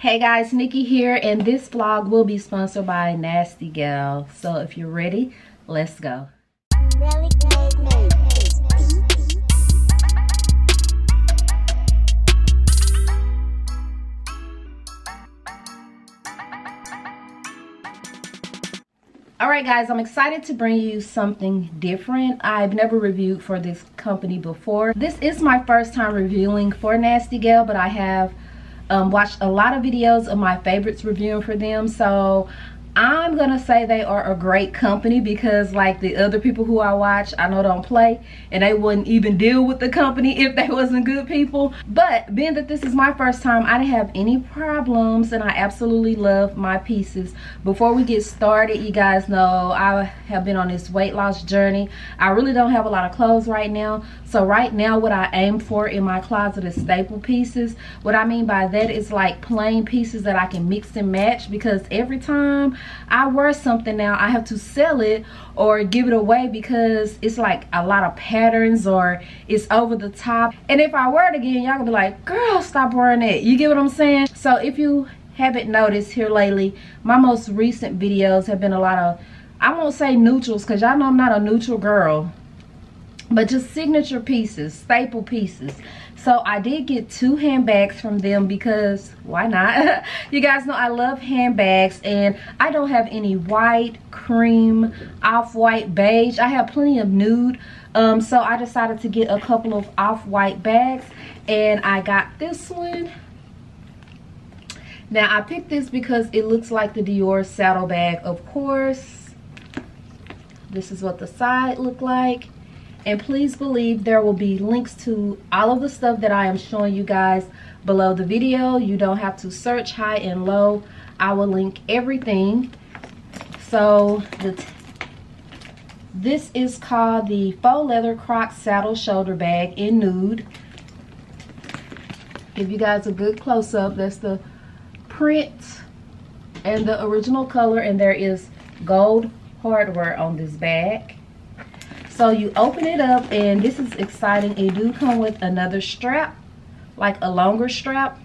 Hey guys, Nikki here, and this vlog will be sponsored by Nasty Gal. So if you're ready, let's go. Alright guys, I'm excited to bring you something different. I've never reviewed for this company before. This is my first time reviewing for Nasty Gal, but I have um, watched a lot of videos of my favorites reviewing for them. So I'm gonna say they are a great company because like the other people who I watch I know don't play and they wouldn't even deal with the company if they wasn't good people. But being that this is my first time I didn't have any problems and I absolutely love my pieces. Before we get started you guys know I have been on this weight loss journey. I really don't have a lot of clothes right now. So right now what I aim for in my closet is staple pieces. What I mean by that is like plain pieces that I can mix and match because every time I wear something now, I have to sell it or give it away because it's like a lot of patterns or it's over the top. And if I wear it again, y'all gonna be like, girl, stop wearing it. You get what I'm saying? So if you haven't noticed here lately, my most recent videos have been a lot of, I won't say neutrals because y'all know I'm not a neutral girl but just signature pieces staple pieces so i did get two handbags from them because why not? You guys know i love handbags and i don't have any white cream off-white beige. I have plenty of nude. Um, so i decided to get a couple of off-white bags and i got this one. Now i picked this because it looks like the dior saddle bag of course. This is what the side look like and please believe there will be links to all of the stuff that I am showing you guys below the video. You don't have to search high and low. I will link everything. So the this is called the faux leather croc saddle shoulder bag in nude. Give you guys a good close-up. That's the print and the original color and there is gold hardware on this bag so you open it up and this is exciting. It do come with another strap like a longer strap.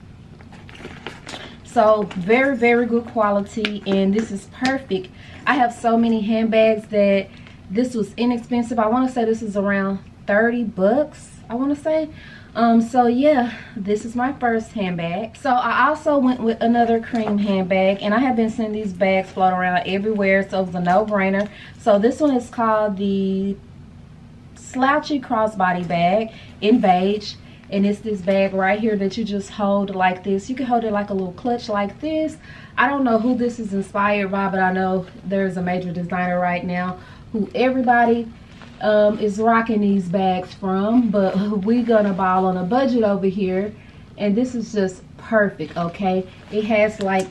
So very very good quality and this is perfect. I have so many handbags that this was inexpensive. I want to say this is around 30 bucks i want to say. Um so yeah this is my first handbag. So i also went with another cream handbag and i have been seeing these bags float around everywhere so it was a no-brainer. So this one is called the slouchy crossbody bag in beige and it's this bag right here that you just hold like this. You can hold it like a little clutch like this. I don't know who this is inspired by but i know there's a major designer right now who everybody um, is rocking these bags from but we gonna ball on a budget over here and this is just perfect okay? It has like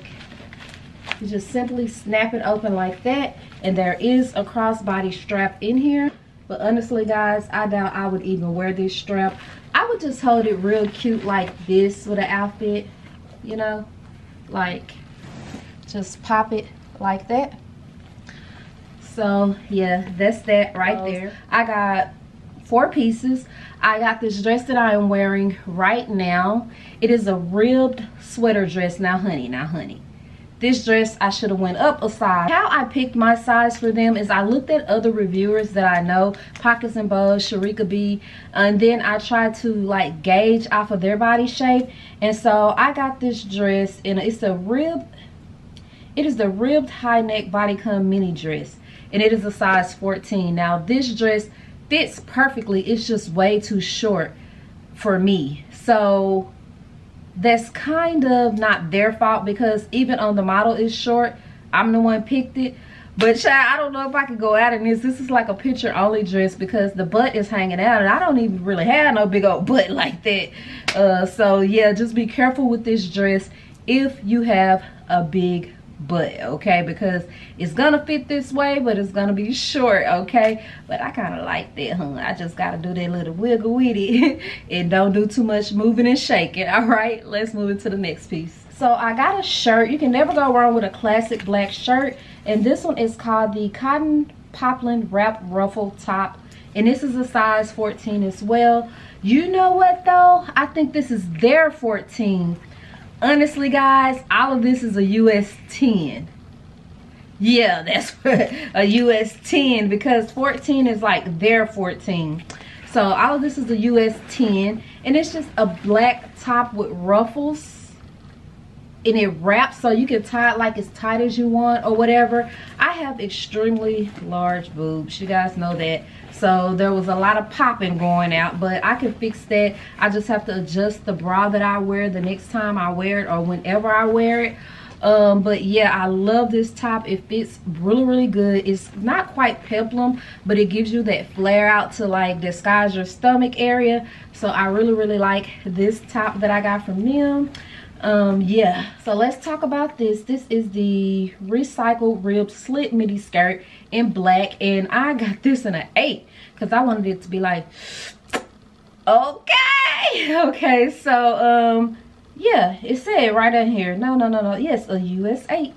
you just simply snap it open like that and there is a crossbody strap in here but honestly, guys, I doubt I would even wear this strap. I would just hold it real cute like this with an outfit, you know? Like, just pop it like that. So, yeah, that's that right there. I got four pieces. I got this dress that I am wearing right now. It is a ribbed sweater dress. Now, honey, now, honey this dress I should have went up a size. How I picked my size for them is I looked at other reviewers that I know, Pockets and Bows, Sharika B, and then I tried to like gauge off of their body shape. And so I got this dress and it's a rib, it is the ribbed high neck bodycon mini dress and it is a size 14. Now this dress fits perfectly, it's just way too short for me. So that's kind of not their fault because even on the model is short. I'm the one picked it. But child i don't know if i could go out in this. This is like a picture only dress because the butt is hanging out and i don't even really have no big old butt like that. Uh, so yeah just be careful with this dress if you have a big butt okay because it's gonna fit this way but it's gonna be short okay? But i kind of like that huh i just gotta do that little wiggle with it and don't do too much moving and shaking all right let's move into the next piece. So i got a shirt. You can never go wrong with a classic black shirt. And this one is called the cotton poplin wrap ruffle top. And this is a size 14 as well. You know what though? I think this is their 14 honestly guys all of this is a us 10 yeah that's what a us 10 because 14 is like their 14 so all of this is a us 10 and it's just a black top with ruffles and it wraps so you can tie it like as tight as you want or whatever. I have extremely large boobs you guys know that. So there was a lot of popping going out but i can fix that. I just have to adjust the bra that i wear the next time i wear it or whenever i wear it. Um, but yeah i love this top. It fits really really good. It's not quite peplum but it gives you that flare out to like disguise your stomach area. So i really really like this top that i got from them um yeah so let's talk about this. This is the recycled rib slit midi skirt in black and i got this in an eight because i wanted it to be like okay okay so um yeah it said right in here no no no no yes a us 8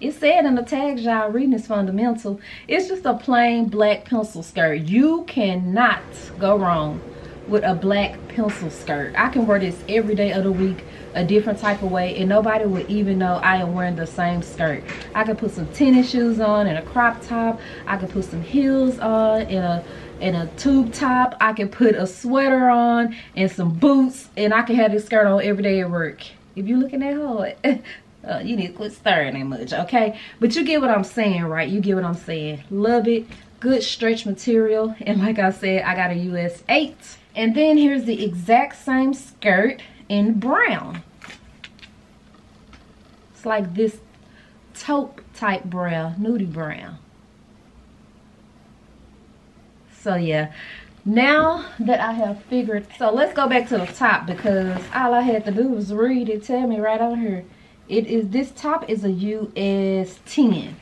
it said in the tags y'all reading is fundamental. It's just a plain black pencil skirt. You cannot go wrong with a black pencil skirt i can wear this every day of the week a different type of way and nobody would even know I am wearing the same skirt. I could put some tennis shoes on and a crop top. I could put some heels on and a and a tube top. I could put a sweater on and some boots and I can have this skirt on every day at work. If you're looking at hard, uh, you need to quit stirring that much, okay? But you get what I'm saying, right? You get what I'm saying. Love it. Good stretch material. And like I said, I got a US 8. And then here's the exact same skirt in brown. It's like this taupe type brown, nudie brown. So yeah, now that I have figured, so let's go back to the top because all I had to do was read it, tell me right on here. It is, this top is a US 10.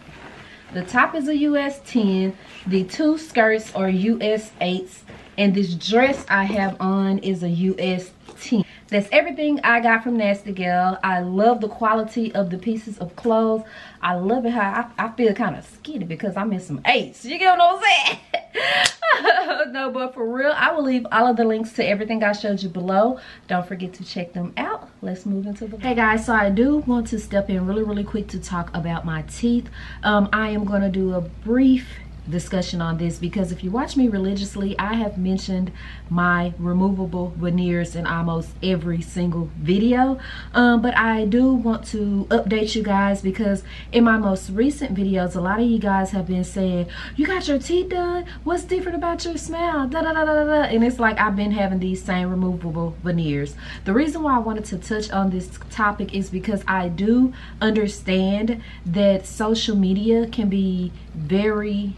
The top is a US 10. The two skirts are US 8s. And this dress I have on is a US 10 that's everything I got from Nasty Gal. I love the quality of the pieces of clothes. I love it how I, I feel kind of skinny because I'm in some eights. You get what I'm saying? no, but for real, I will leave all of the links to everything I showed you below. Don't forget to check them out. Let's move into the Hey guys, so I do want to step in really, really quick to talk about my teeth. Um, I am going to do a brief discussion on this because if you watch me religiously I have mentioned my removable veneers in almost every single video. Um, but I do want to update you guys because in my most recent videos a lot of you guys have been saying you got your teeth done? What's different about your smile? Da, da, da, da, da. and it's like I've been having these same removable veneers. The reason why I wanted to touch on this topic is because I do understand that social media can be very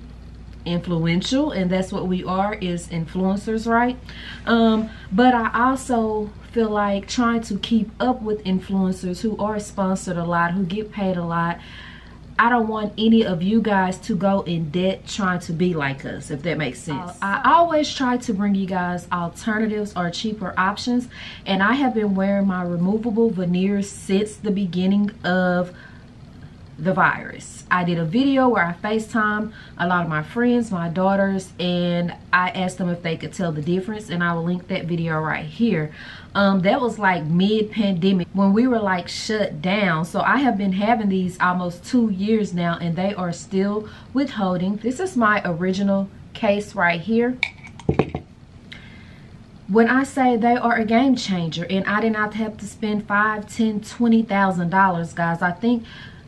influential and that's what we are is influencers right? Um but i also feel like trying to keep up with influencers who are sponsored a lot who get paid a lot. I don't want any of you guys to go in debt trying to be like us, if that makes sense. I always try to bring you guys alternatives or cheaper options, and I have been wearing my removable veneers since the beginning of the virus. I did a video where I FaceTime a lot of my friends, my daughters, and I asked them if they could tell the difference and I will link that video right here. Um, that was like mid-pandemic when we were like shut down. So I have been having these almost two years now and they are still withholding. This is my original case right here when I say they are a game changer and I did not have to spend five, ten, twenty thousand dollars, guys. I think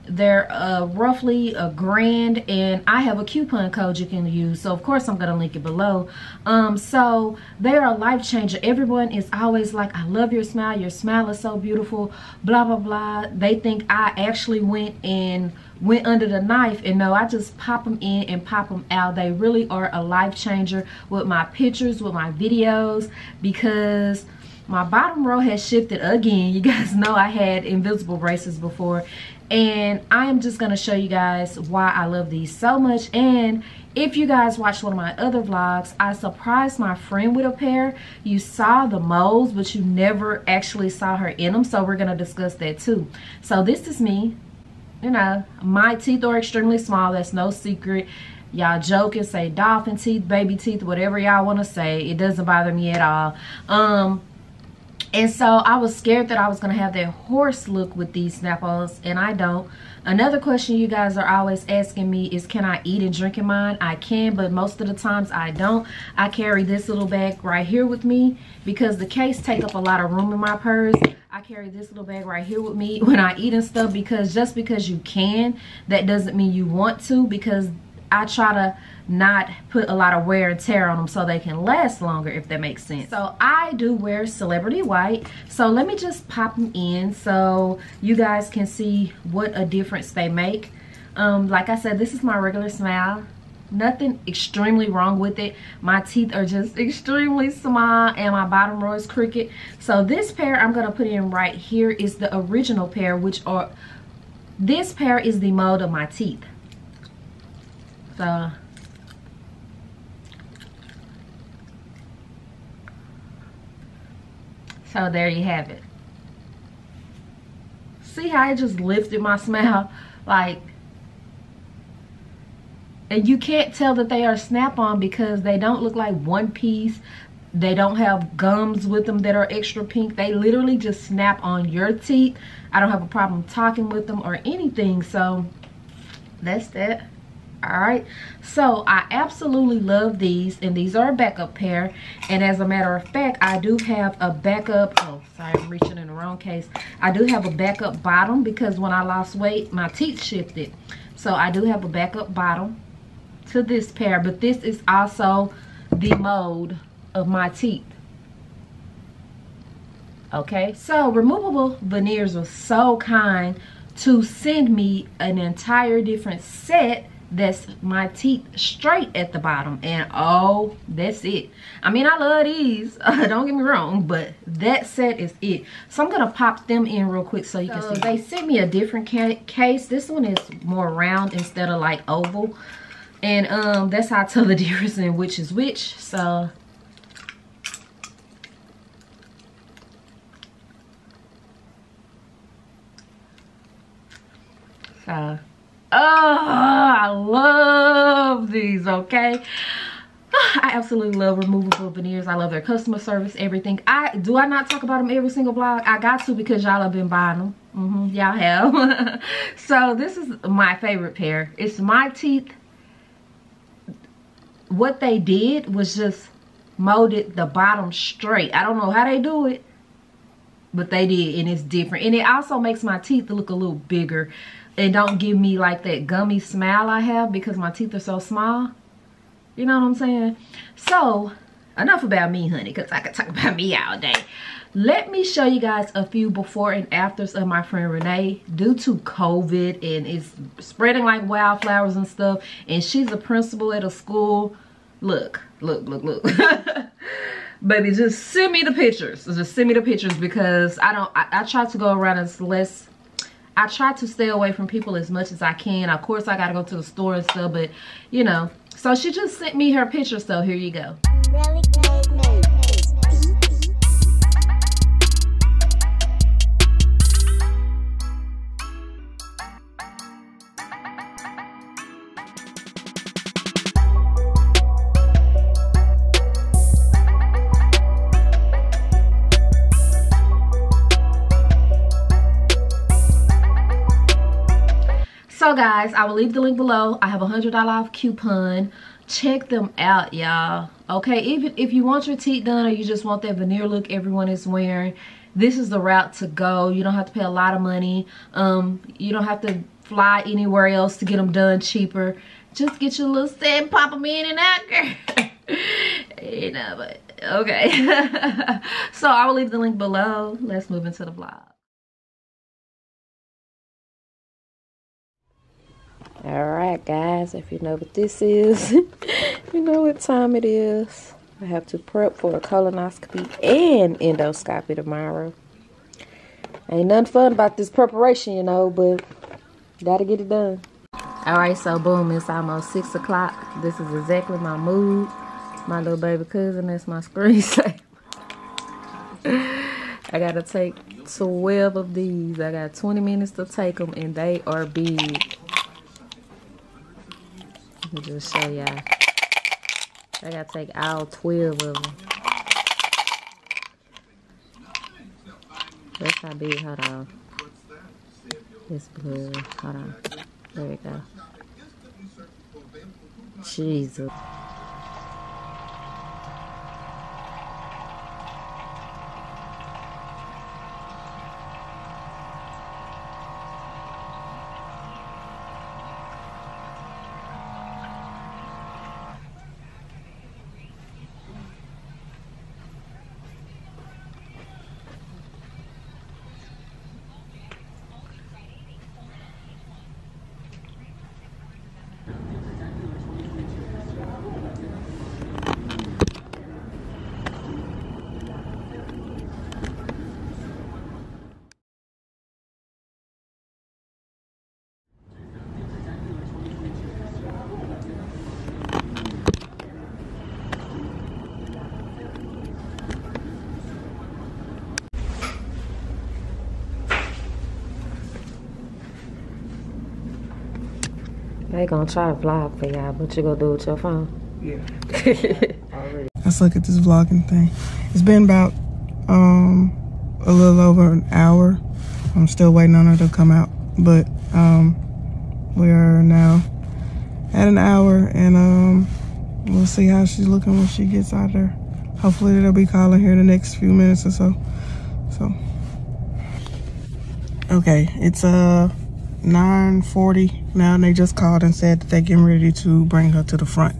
they're uh, roughly a grand and I have a coupon code you can use so of course I'm gonna link it below. Um, so they're a life changer. Everyone is always like I love your smile your smile is so beautiful blah blah blah. They think I actually went and went under the knife and no I just pop them in and pop them out. They really are a life changer with my pictures with my videos because my bottom row has shifted again. You guys know I had invisible braces before and I am just gonna show you guys why I love these so much. And if you guys watched one of my other vlogs I surprised my friend with a pair. You saw the moles but you never actually saw her in them so we're gonna discuss that too. So this is me. You know my teeth are extremely small that's no secret. Y'all joke and say dolphin teeth baby teeth whatever y'all want to say it doesn't bother me at all. Um And so I was scared that I was going to have that horse look with these snap-ons, and I don't. Another question you guys are always asking me is can I eat and drink in mine? I can, but most of the times I don't. I carry this little bag right here with me because the case take up a lot of room in my purse. I carry this little bag right here with me when I eat and stuff because just because you can, that doesn't mean you want to because I try to not put a lot of wear and tear on them so they can last longer if that makes sense. So I do wear Celebrity White. So let me just pop them in so you guys can see what a difference they make. Um, like I said, this is my regular smile. Nothing extremely wrong with it. My teeth are just extremely small and my bottom row is crooked. So this pair I'm to put in right here is the original pair which are, this pair is the mold of my teeth. So So there you have it. See how I just lifted my smile? Like, and you can't tell that they are snap-on because they don't look like one piece. They don't have gums with them that are extra pink. They literally just snap on your teeth. I don't have a problem talking with them or anything. So that's that all right so i absolutely love these and these are a backup pair. And as a matter of fact i do have a backup oh sorry i'm reaching in the wrong case. I do have a backup bottom because when i lost weight my teeth shifted. So i do have a backup bottom to this pair but this is also the mold of my teeth. Okay? So removable veneers were so kind to send me an entire different set that's my teeth straight at the bottom and oh that's it. I mean i love these don't get me wrong but that set is it. So i'm gonna pop them in real quick so you so can see. they sent me a different ca case. This one is more round instead of like oval. And um that's how i tell the difference in which is which so. So Oh, I love these, okay? I absolutely love removable veneers. I love their customer service, everything. I Do I not talk about them every single vlog? I got to because y'all have been buying them. Mm -hmm, y'all have. so this is my favorite pair. It's my teeth. What they did was just molded the bottom straight. I don't know how they do it, but they did and it's different. And it also makes my teeth look a little bigger and don't give me like that gummy smile I have because my teeth are so small. You know what I'm saying? So, enough about me, honey, because I could talk about me all day. Let me show you guys a few before and afters of my friend Renee. Due to COVID and it's spreading like wildflowers and stuff, and she's a principal at a school. Look, look, look, look. Baby, just send me the pictures. Just send me the pictures because I don't, I, I try to go around as less I try to stay away from people as much as I can. Of course, I got to go to the store and stuff, but, you know. So she just sent me her picture, so here you go. Guys i will leave the link below. I have a hundred dollar off coupon. Check them out y'all. Okay even if you want your teeth done or you just want that veneer look everyone is wearing this is the route to go. You don't have to pay a lot of money. Um you don't have to fly anywhere else to get them done cheaper. Just get your little set pop them in and out girl. You know but okay. So i will leave the link below. Let's move into the vlog all right guys if you know what this is you know what time it is. I have to prep for a colonoscopy and endoscopy tomorrow. Ain't nothing fun about this preparation you know but gotta get it done. All right so boom it's almost six o'clock. This is exactly my mood. My little baby cousin that's my screensaver. I gotta take 12 of these. I got 20 minutes to take them and they are big me just show y'all. I gotta take all 12 of them. That's how big. Hold on. It's blue. Hold on. There we go. Jesus. Gonna try to vlog for y'all, but you gonna do it with your phone? Yeah. Let's look at this vlogging thing. It's been about um a little over an hour. I'm still waiting on her to come out, but um we are now at an hour and um we'll see how she's looking when she gets out there. Hopefully they'll be calling here in the next few minutes or so. So okay, it's uh 9.40 now and they just called and said that they're getting ready to bring her to the front.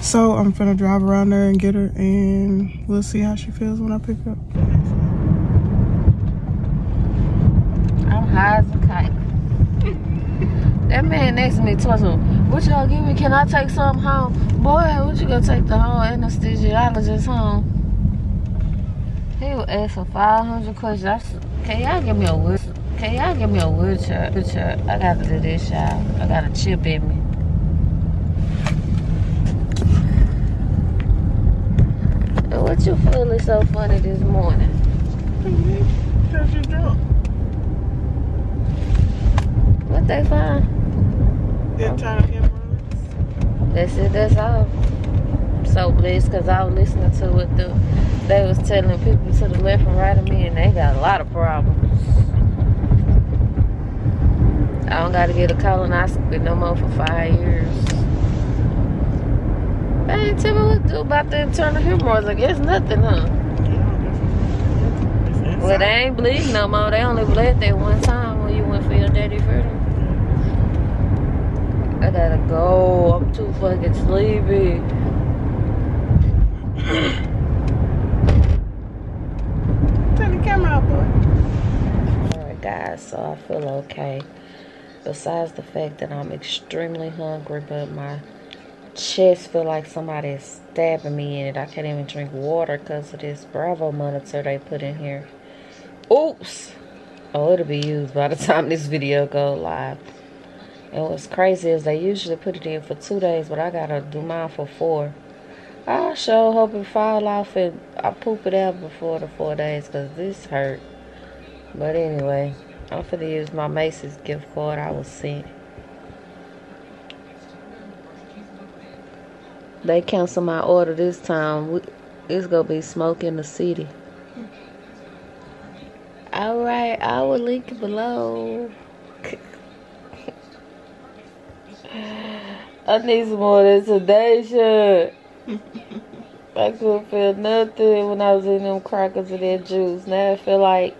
So I'm gonna drive around there and get her and we'll see how she feels when I pick her up. I'm high as a kite. that man next to me told what y'all give me? Can I take something home? Boy, what you gonna take the whole anesthesiologist home? He was asking 500 questions. I said, can y'all give me a whistle? Can y'all give me a wheelchair? wheelchair? I gotta do this, y'all. I got a chip in me. What you feeling so funny this morning? Because you drunk. What they find? Internal hemorrhoids. That's it, that's all. I'm so blessed because I was listening to what the, they was telling people to the left and right of me and they got a lot of problems. I don't got to get a colonoscopy no more for five years. They ain't tell me what to do about the internal hemorrhoids. I guess nothing, huh? Well, they ain't bleeding no more. They only bled that one time when you went for your daddy funeral. I gotta go. I'm too fucking sleepy. Turn the camera off, boy. Alright, guys, so I feel okay. Besides the fact that I'm extremely hungry, but my chest feel like somebody is stabbing me in it. I can't even drink water because of this Bravo monitor they put in here. Oops. Oh, it'll be used by the time this video go live. And what's crazy is they usually put it in for two days, but I gotta do mine for four. I sure hope it fall off and I poop it out before the four days because this hurt. But anyway, I'm finna use my Macy's gift card I was sent. They canceled my order this time. It's gonna be smoke in the city. Alright, I will link it below. I need some more of this sedation. I couldn't feel nothing when I was in them crackers and that juice. Now I feel like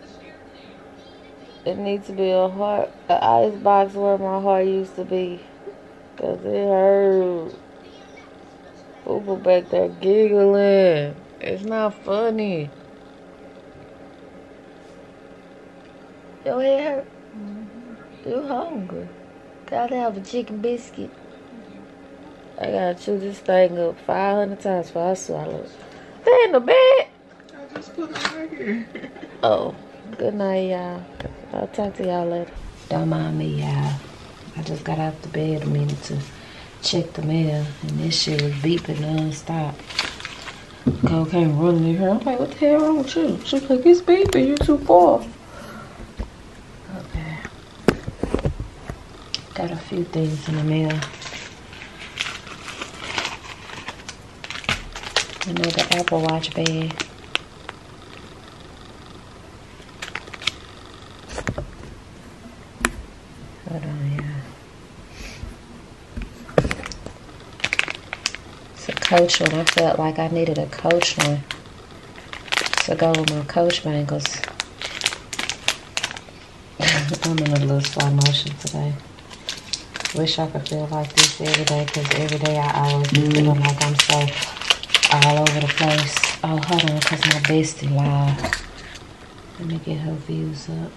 it needs to be a heart, an ice box where my heart used to be. Cause it hurt. People back there giggling. It's not funny. Your head hurt? Mm-hmm. You hungry? Gotta have a chicken biscuit. I gotta chew this thing up 500 times before I swallow it. Stay in the bed. I just put it right here. oh, good night, y'all. I'll talk to y'all later. Don't mind me, y'all. I just got out the bed a minute to check the mail, and this shit was beeping non-stop. Cole came running in here. I'm like, what the hell wrong with you? She's like, it's beeping. You're too far. Okay. Got a few things in the mail. Another Apple Watch bag. Hold on, yeah. It's a coach one. I felt like I needed a coach one to go with my coach bangles. I'm in a little slow motion today. Wish I could feel like this every day because every day I always be feeling mm. like I'm so all over the place. Oh, hold on, because my bestie live. Let me get her views up.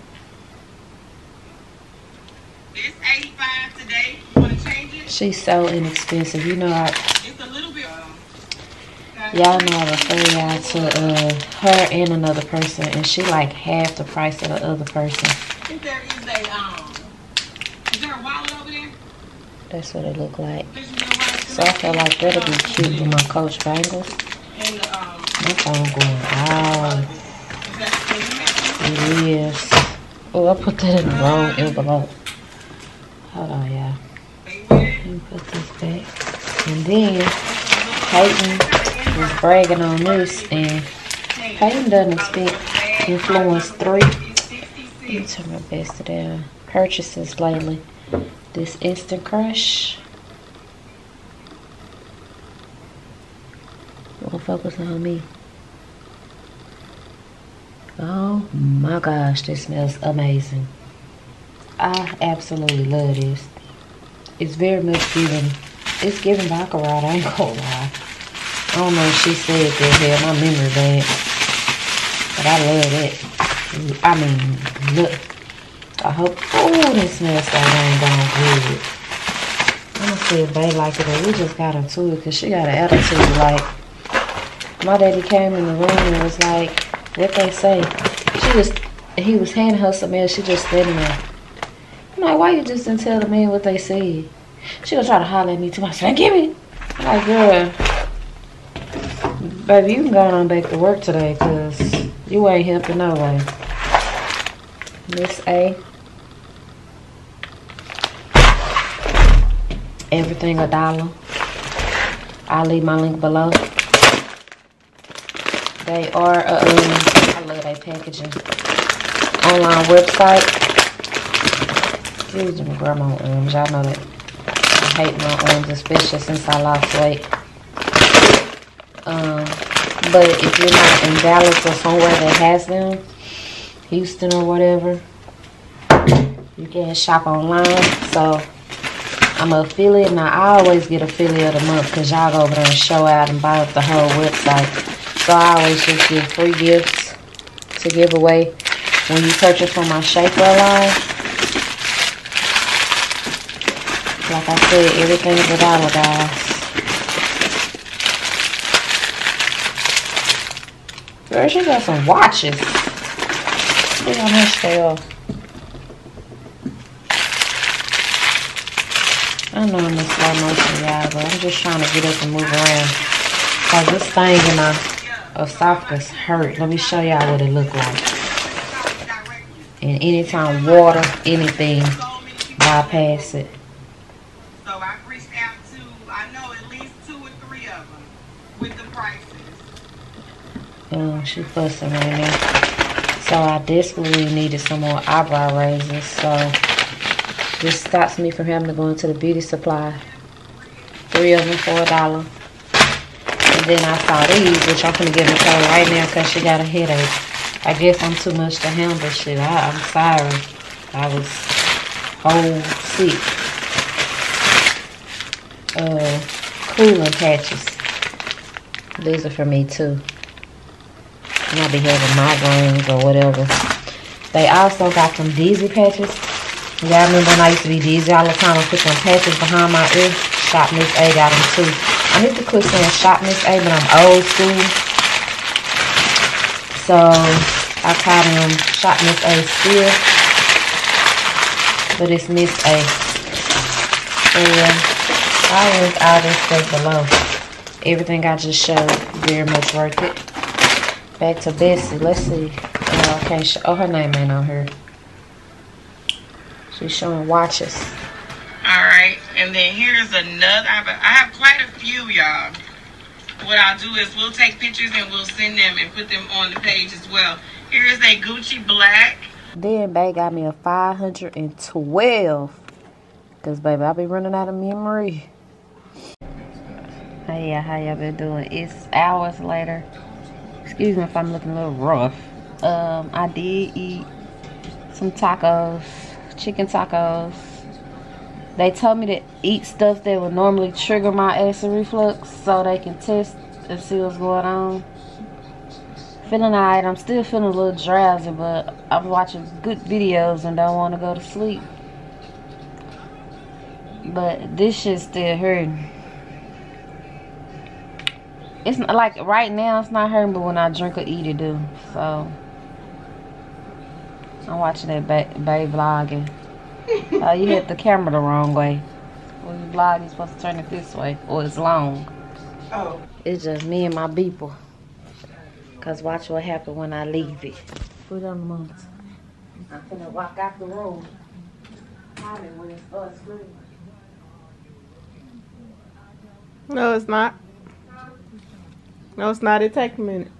It's 85 today. You want to change it? She's so inexpensive. You know, I, It's a little bit. Um, y'all know I refer y'all to uh, her and another person, and she like half the price of the other person. if there is a um, is there a wallet over there? That's what it look like. Listen to the wallet. So I feel like that'll be cute with my Coach bangles. And um, My phone going out. is It is. Oh, I put that in the wrong envelope. Hold on, y'all. Let me put this back. And then Peyton was bragging on this, and Peyton doesn't expect influence three. Me turn my best to down. Purchases lately. This Instant Crush. Won't focus on me. Oh my gosh, this smells amazing. I absolutely love this. It's very much given. It's giving Baccarat, I ain't gonna lie. I don't know if she said that here, my memory bad. But I love it. I mean, look. I hope, oh, this smells so dang gone good. I'm gonna see if they like it we just got into it because she got an attitude like, my daddy came in the room and was like, what they say? She was, he was handing her some mail, she just standing there. I'm like, why you just didn't tell the man what they said? She gonna try to holler at me too much. Like, give me. I'm like, girl, baby, you can go on back to work today because you ain't helping no way. Miss A. Everything a dollar. I'll leave my link below. They are, uh, um, I love their packaging. Online website. Excuse me, grab my arms. Y'all know that I hate my arms, especially since I lost weight. Um, but if you're not in Dallas or somewhere that has them, Houston or whatever, you can shop online. So I'm an affiliate, and I always get a affiliate of the month because y'all go over there and show out and buy up the whole website. So I always just give free gifts to give away when you purchase from my Shaper line. Like I said, everything is a dollar, guys. Girl, she got some watches. Look how much they are. I know I'm in slow motion, y'all, but I'm just trying to get up and move around. Cause this thing in my esophagus hurt. Let me show y'all what it look like. And anytime water, anything, bypass it. So I reached out to, I know at least two or three of them with the prices. Oh, she fussing right now. So I desperately needed some more eyebrow razors. So this stops me from having to go into the beauty supply. Three of them for a dollar. And then I saw these, which I'm give it to her right now because she got a headache. I guess I'm too much to handle shit. I, I'm sorry. I was whole sick. Uh, cooling patches. These are for me too. And I be having migraines or whatever. They also got some dizzy patches. Y'all remember when I used to be dizzy all the time and put them patches behind my ear? Shop Miss A got them too. I need to quit saying Shop Miss A, but I'm old school. So I call them Shop Miss A still. But it's Miss A. Yeah, I'll link all this stuff below. Everything I just showed, very much worth it. Back to Bessie. Let's see. Oh, I can't show. Oh, her name ain't on here. She's showing watches. All right, and then here's another. I have, a, I have quite a few, y'all. What I'll do is we'll take pictures and we'll send them and put them on the page as well. Here is a Gucci black Then babe got me a 512. Cause baby, I'll be running out of memory. Hey, yeah, how y'all been doing? It's hours later. Excuse me if I'm looking a little rough. Um, I did eat some tacos, chicken tacos. They told me to eat stuff that would normally trigger my acid reflux so they can test and see what's going on. Feeling alright. I'm still feeling a little drowsy, but I'm watching good videos and don't want to go to sleep. But this shit still hurting. It's like right now it's not hurting, but when I drink or eat it do. So I'm watching that Bay, bay vlogging. oh, you hit the camera the wrong way. When you vlog, you're supposed to turn it this way, or it's long. Oh. It's just me and my people. Cause watch what happen when I leave it. Put on the moon. I'm gonna walk out the room. Hiding when it starts screaming. No, it's not. No, it's not. It take a minute.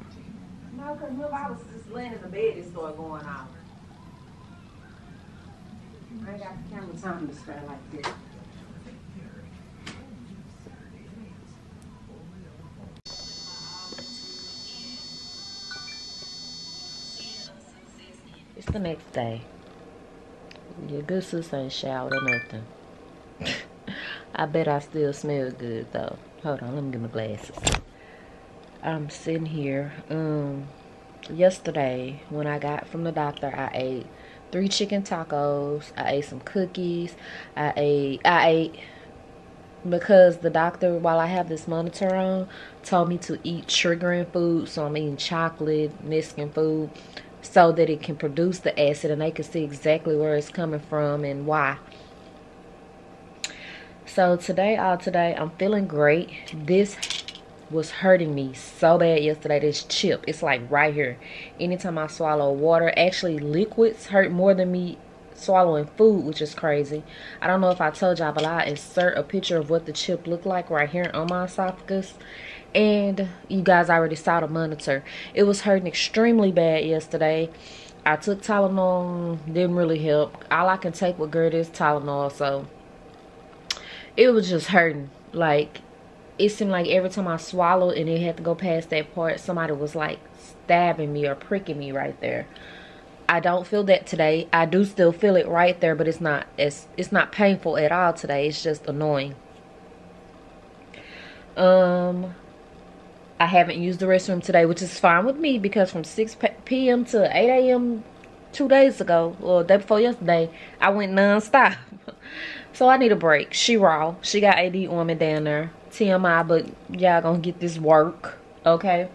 No, because remember I was just laying in the bed, it started going off. I ain't got the camera time to spare like this. It's the next day. Your good sis ain't showered or nothing. I bet I still smell good though. Hold on, let me get my glasses. I'm sitting here. Um, yesterday when I got from the doctor, I ate three chicken tacos. I ate some cookies. I ate. I ate because the doctor, while I have this monitor on, told me to eat triggering food. So I'm eating chocolate, Mexican food, so that it can produce the acid and they can see exactly where it's coming from and why. So today, all today, I'm feeling great. This was hurting me so bad yesterday this chip. It's like right here. Anytime i swallow water actually liquids hurt more than me swallowing food which is crazy. I don't know if i told y'all but i insert a picture of what the chip looked like right here on my esophagus. And you guys already saw the monitor. It was hurting extremely bad yesterday. I took tylenol didn't really help. All i can take with gerd is tylenol so it was just hurting like it seemed like every time I swallowed and it had to go past that part, somebody was like stabbing me or pricking me right there. I don't feel that today. I do still feel it right there, but it's not it's it's not painful at all today. It's just annoying. Um I haven't used the restroom today, which is fine with me because from 6 p.m. to 8 a.m. two days ago, or day before yesterday, I went non-stop. so I need a break. She raw. She got AD on me down there. TMI, but y'all gonna get this work, okay?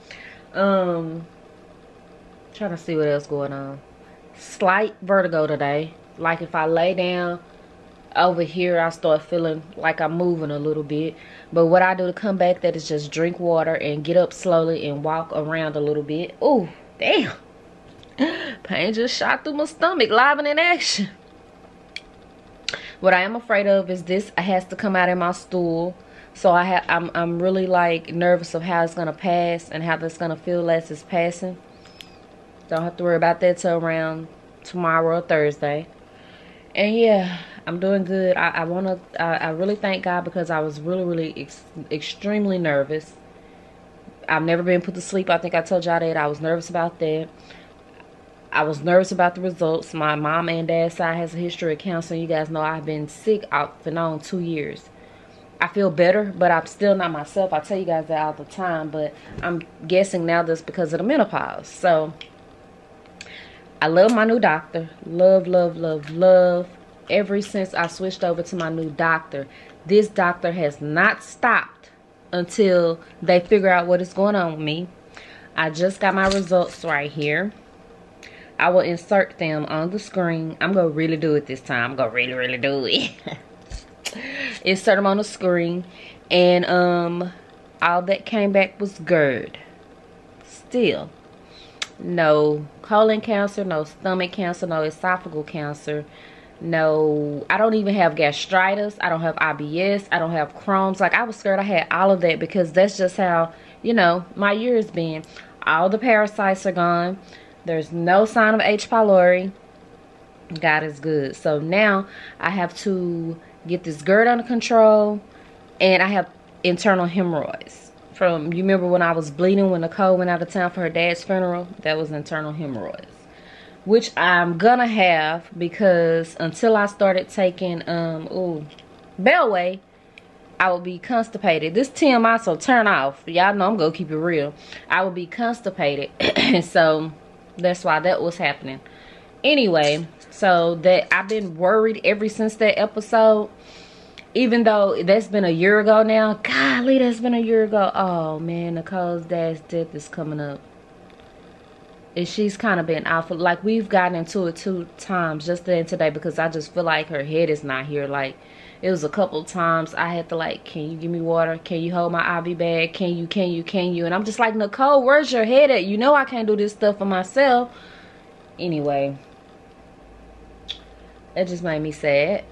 Um, trying to see what else going on. Slight vertigo today. Like if I lay down over here, I start feeling like I'm moving a little bit. But what I do to come back, that is just drink water and get up slowly and walk around a little bit. Oh, damn. Pain just shot through my stomach, live and in action. What I am afraid of is this has to come out in my stool so I have I'm I'm really like nervous of how it's gonna pass and how that's gonna feel as it's passing. Don't have to worry about that till around tomorrow or Thursday. And yeah, I'm doing good. I, I wanna I, I really thank God because I was really really ex extremely nervous. I've never been put to sleep. I think I told y'all that I was nervous about that. I was nervous about the results. My mom and dad side has a history of cancer. You guys know I've been sick off and on two years. I feel better, but I'm still not myself. I tell you guys that all the time, but I'm guessing now that's because of the menopause. So I love my new doctor. Love, love, love, love. Ever since I switched over to my new doctor, this doctor has not stopped until they figure out what is going on with me. I just got my results right here. I will insert them on the screen. I'm going to really do it this time. I'm going to really, really do it. insert them on the screen. And um all that came back was GERD. Still no colon cancer no stomach cancer no esophageal cancer no i don't even have gastritis i don't have ibs i don't have crohn's. Like i was scared i had all of that because that's just how you know my year has been. All the parasites are gone. There's no sign of h. pylori. God is good. So now I have to get this GERD under control and I have internal hemorrhoids. From you remember when I was bleeding when Nicole went out of town for her dad's funeral? That was internal hemorrhoids. Which I'm gonna have because until I started taking um ooh Bellway, I will be constipated. This TMI, so turn off. Y'all know I'm gonna keep it real. I will be constipated. so that's why that was happening. Anyway, so that I've been worried ever since that episode. Even though that's been a year ago now. Golly, that's been a year ago. Oh man, Nicole's dad's death is coming up. And she's kind of been for like we've gotten into it two times just then today because I just feel like her head is not here. Like it was a couple times I had to like, can you give me water? Can you hold my IV bag? Can you, can you, can you? And I'm just like, Nicole, where's your head at? You know I can't do this stuff for myself. Anyway, it just made me sad.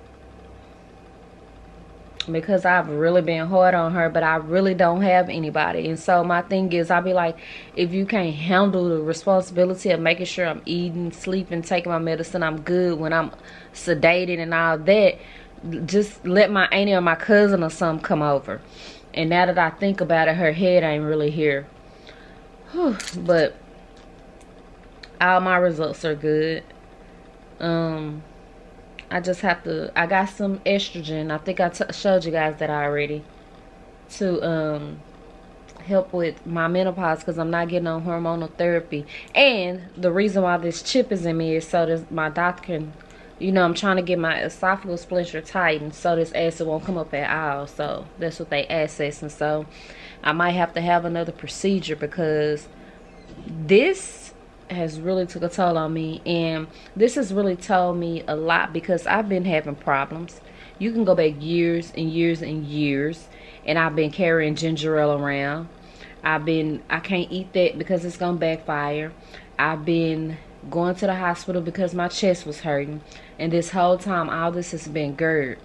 Because I've really been hard on her, but I really don't have anybody. And so my thing is, I'll be like, if you can't handle the responsibility of making sure I'm eating, sleeping, taking my medicine, I'm good when I'm sedated and all that, just let my auntie or my cousin or something come over. And now that I think about it, her head ain't really here. Whew, but all my results are good. Um, I just have to. I got some estrogen. I think I showed you guys that already. To um help with my menopause because I'm not getting on hormonal therapy. And the reason why this chip is in me is so that my doctor can you know, I'm trying to get my esophageal sphincter tightened so this acid won't come up at all. So that's what they access. And so I might have to have another procedure because this has really took a toll on me. And this has really told me a lot because I've been having problems. You can go back years and years and years. And I've been carrying ginger ale around. I've been, I can't eat that because it's going to backfire. I've been going to the hospital because my chest was hurting. And this whole time, all this has been GERD.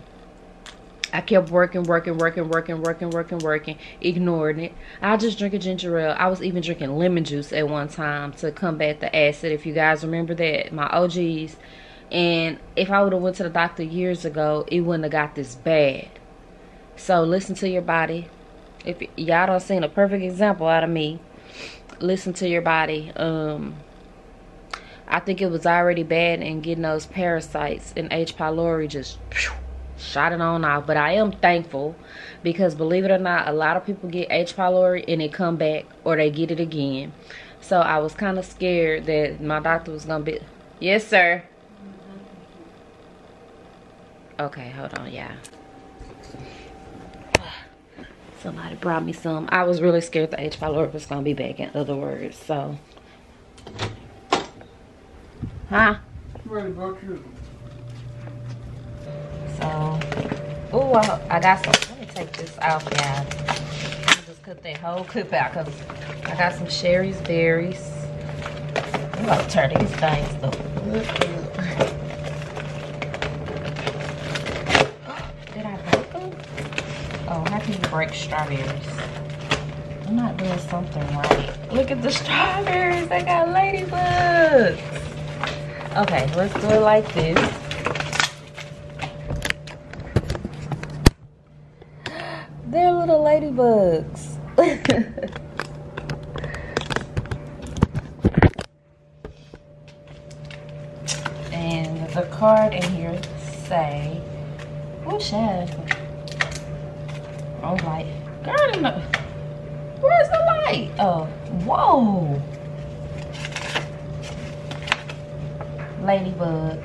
I kept working, working, working, working, working, working, working, ignoring it. I just drinking ginger ale. I was even drinking lemon juice at one time to combat the acid. If you guys remember that, my OGs. And if I would have went to the doctor years ago, it wouldn't have got this bad. So listen to your body. If y'all don't seen a perfect example out of me, listen to your body. Um, I think it was already bad and getting those parasites and H. pylori just shot it on off. But I am thankful because believe it or not, a lot of people get H. pylori and it come back or they get it again. So I was kind of scared that my doctor was to be... Yes, sir. Okay, hold on, yeah. Somebody brought me some. I was really scared the H. pylori was to be back, in other words. So Huh? About you. So, oh, I, I, got some. Let me take this out, guys. just cut that whole clip out because I got some Shari's berries. I'm gonna turn these things up. Did I break them? Oh, how can you break strawberries? I'm not doing something right. Look at the strawberries. They got ladybugs. Okay, let's do it like this. They're little ladybugs. and the card in here say, oh shit. Oh light. Girl, where's the light? Oh, whoa. ladybug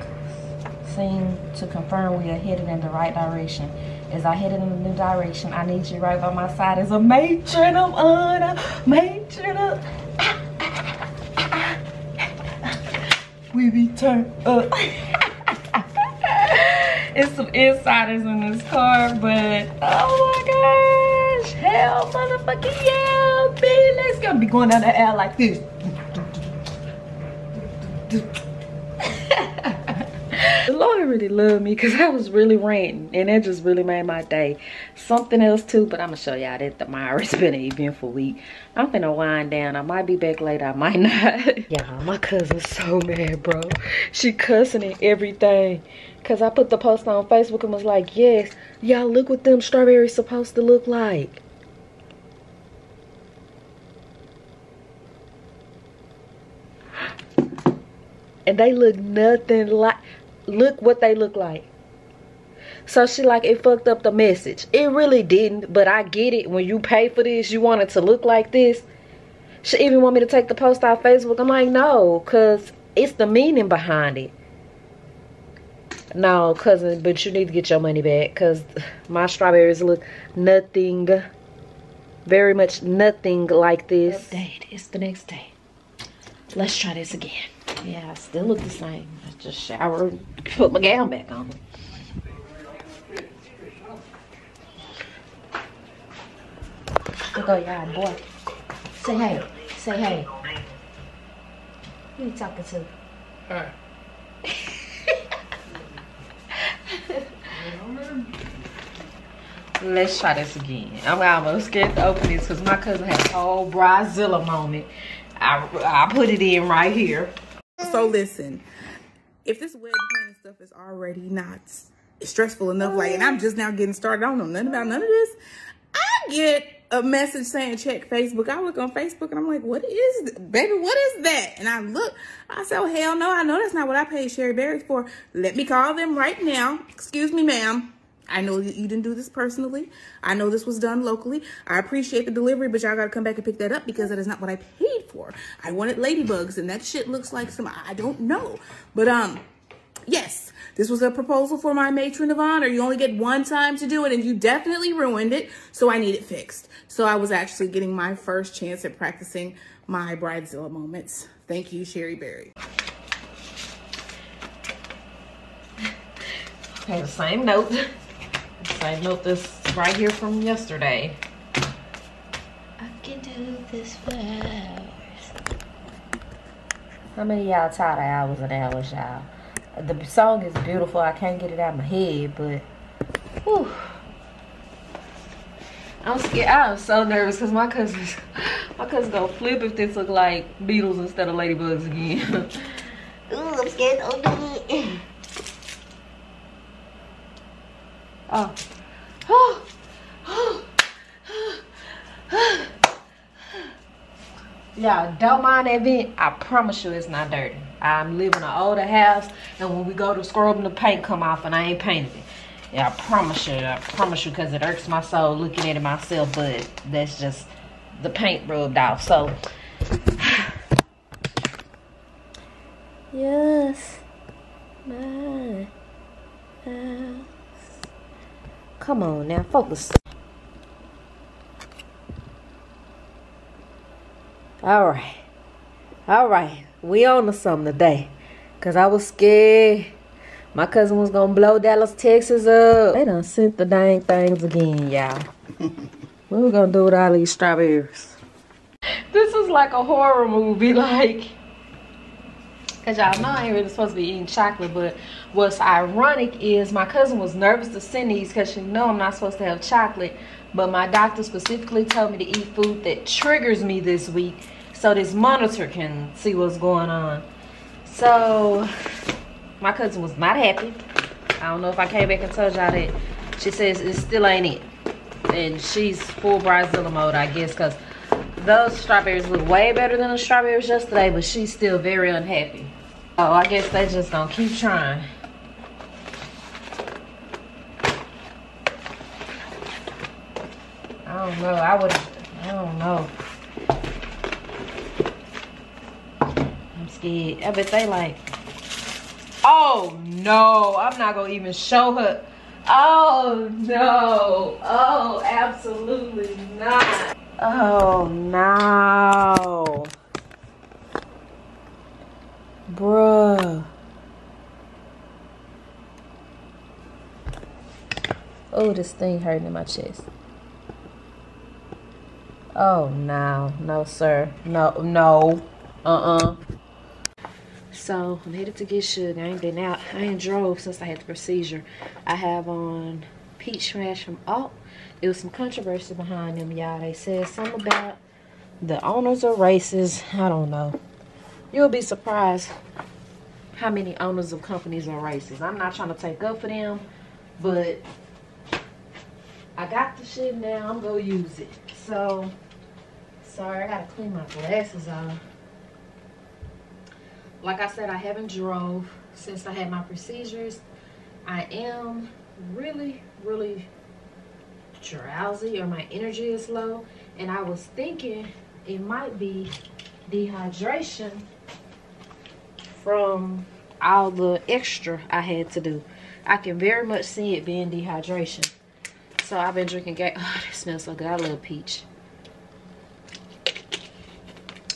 seem to confirm we are headed in the right direction. As I headed in a new direction, I need you right by my side as a matron of honor, matron of... we be turned up. it's some insiders in this car, but oh my gosh, hell motherfucking yeah, baby, let's go. Be going down the air like this. Lord really loved me because I was really ranting and it just really made my day. Something else too, but I'm gonna show y'all that tomorrow. It's been an eventful week. I'm gonna wind down. I might be back later, I might not. yeah, my cousin's so mad, bro. She cussing and everything. Cause I put the post on Facebook and was like, yes, y'all look what them strawberries supposed to look like. And they look nothing like look what they look like. So she like it fucked up the message. It really didn't, but I get it. When you pay for this, you want it to look like this. She even want me to take the post off Facebook. I'm like, no, cause it's the meaning behind it. No, cousin, uh, but you need to get your money back because my strawberries look nothing, very much nothing like this. Update. It's the next day. Let's try this again. Yeah, I still look the same. I just showered, put my gown back on. Look go, y'all, boy. Say hey. Say hey. Who you talking to? Her. Let's try this again. I'm almost scared to open this because my cousin had a whole Bridezilla moment. I, I put it in right here. So listen, if this wedding planning stuff is already not stressful enough, like, and I'm just now getting started, I don't know nothing about none of this. I get a message saying check Facebook. I look on Facebook and I'm like, what is, that? baby, what is that? And I look, I say, oh, hell no, I know that's not what I paid Sherry Berries for. Let me call them right now. Excuse me, ma'am. I know you didn't do this personally. I know this was done locally. I appreciate the delivery, but y'all got to come back and pick that up because that is not what I paid for. I wanted ladybugs and that shit looks like some, I don't know. But, um, yes, this was a proposal for my matron of honor. You only get one time to do it and you definitely ruined it. So I need it fixed. So I was actually getting my first chance at practicing my bridezilla moments. Thank you, Sherry Berry. Okay, the same note. Same note this right here from yesterday. I can do this for hours. How many y'all tired of hours and hours, y'all? The song is beautiful. I can't get it out of my head, but whew. I'm scared. I'm so nervous because my cousin's my cousin's gonna flip if this look like Beatles instead of ladybugs again. Ooh, I'm scared. Don't. Oh. Oh. Y'all don't mind that vent. I promise you it's not dirty. I'm living an older house and when we go to scrubbing the paint come off and I ain't painted it. Yeah, I promise you, I promise you because it irks my soul looking at it myself, but that's just the paint rubbed off. So Yes. My house. Come on now, focus. All right. All right. We on to something today. Because I was scared. My cousin was going to blow Dallas, Texas up. They done sent the dang things again, y'all. what we going to do with all these strawberries? This is like a horror movie. Like, Cause y'all know I ain't really supposed to be eating chocolate, but what's ironic is my cousin was nervous to send these because she know I'm not supposed to have chocolate. But my doctor specifically told me to eat food that triggers me this week so this monitor can see what's going on. So my cousin was not happy. I don't know if I came back and told y'all that. She says it still ain't it. And she's full Bridezilla mode, I guess, because those strawberries look way better than the strawberries yesterday, but she's still very unhappy. Oh, I guess they just gonna keep trying. I don't know. I would. I don't know. I'm scared. I bet they like. Oh no! I'm not gonna even show her. Oh no! Oh, absolutely not. Oh no. Bruh. Oh, this thing hurting in my chest. Oh no, no sir. No, no. Uh-uh. So I'm headed to get sugar. I ain't been out. I ain't drove since I had the procedure. I have on peach smash from Alt. There was some controversy behind them, y'all. They said something about the owners of races. I don't know. You'll be surprised how many owners of companies are racist. I'm not trying to take up for them, but I got the shit now. I'm gonna use it. So, sorry, I gotta clean my glasses off. Like I said, I haven't drove since I had my procedures. I am really, really drowsy or my energy is low. And I was thinking it might be dehydration from all the extra I had to do. I can very much see it being dehydration. So I've been drinking, oh, that smells so good. I love peach.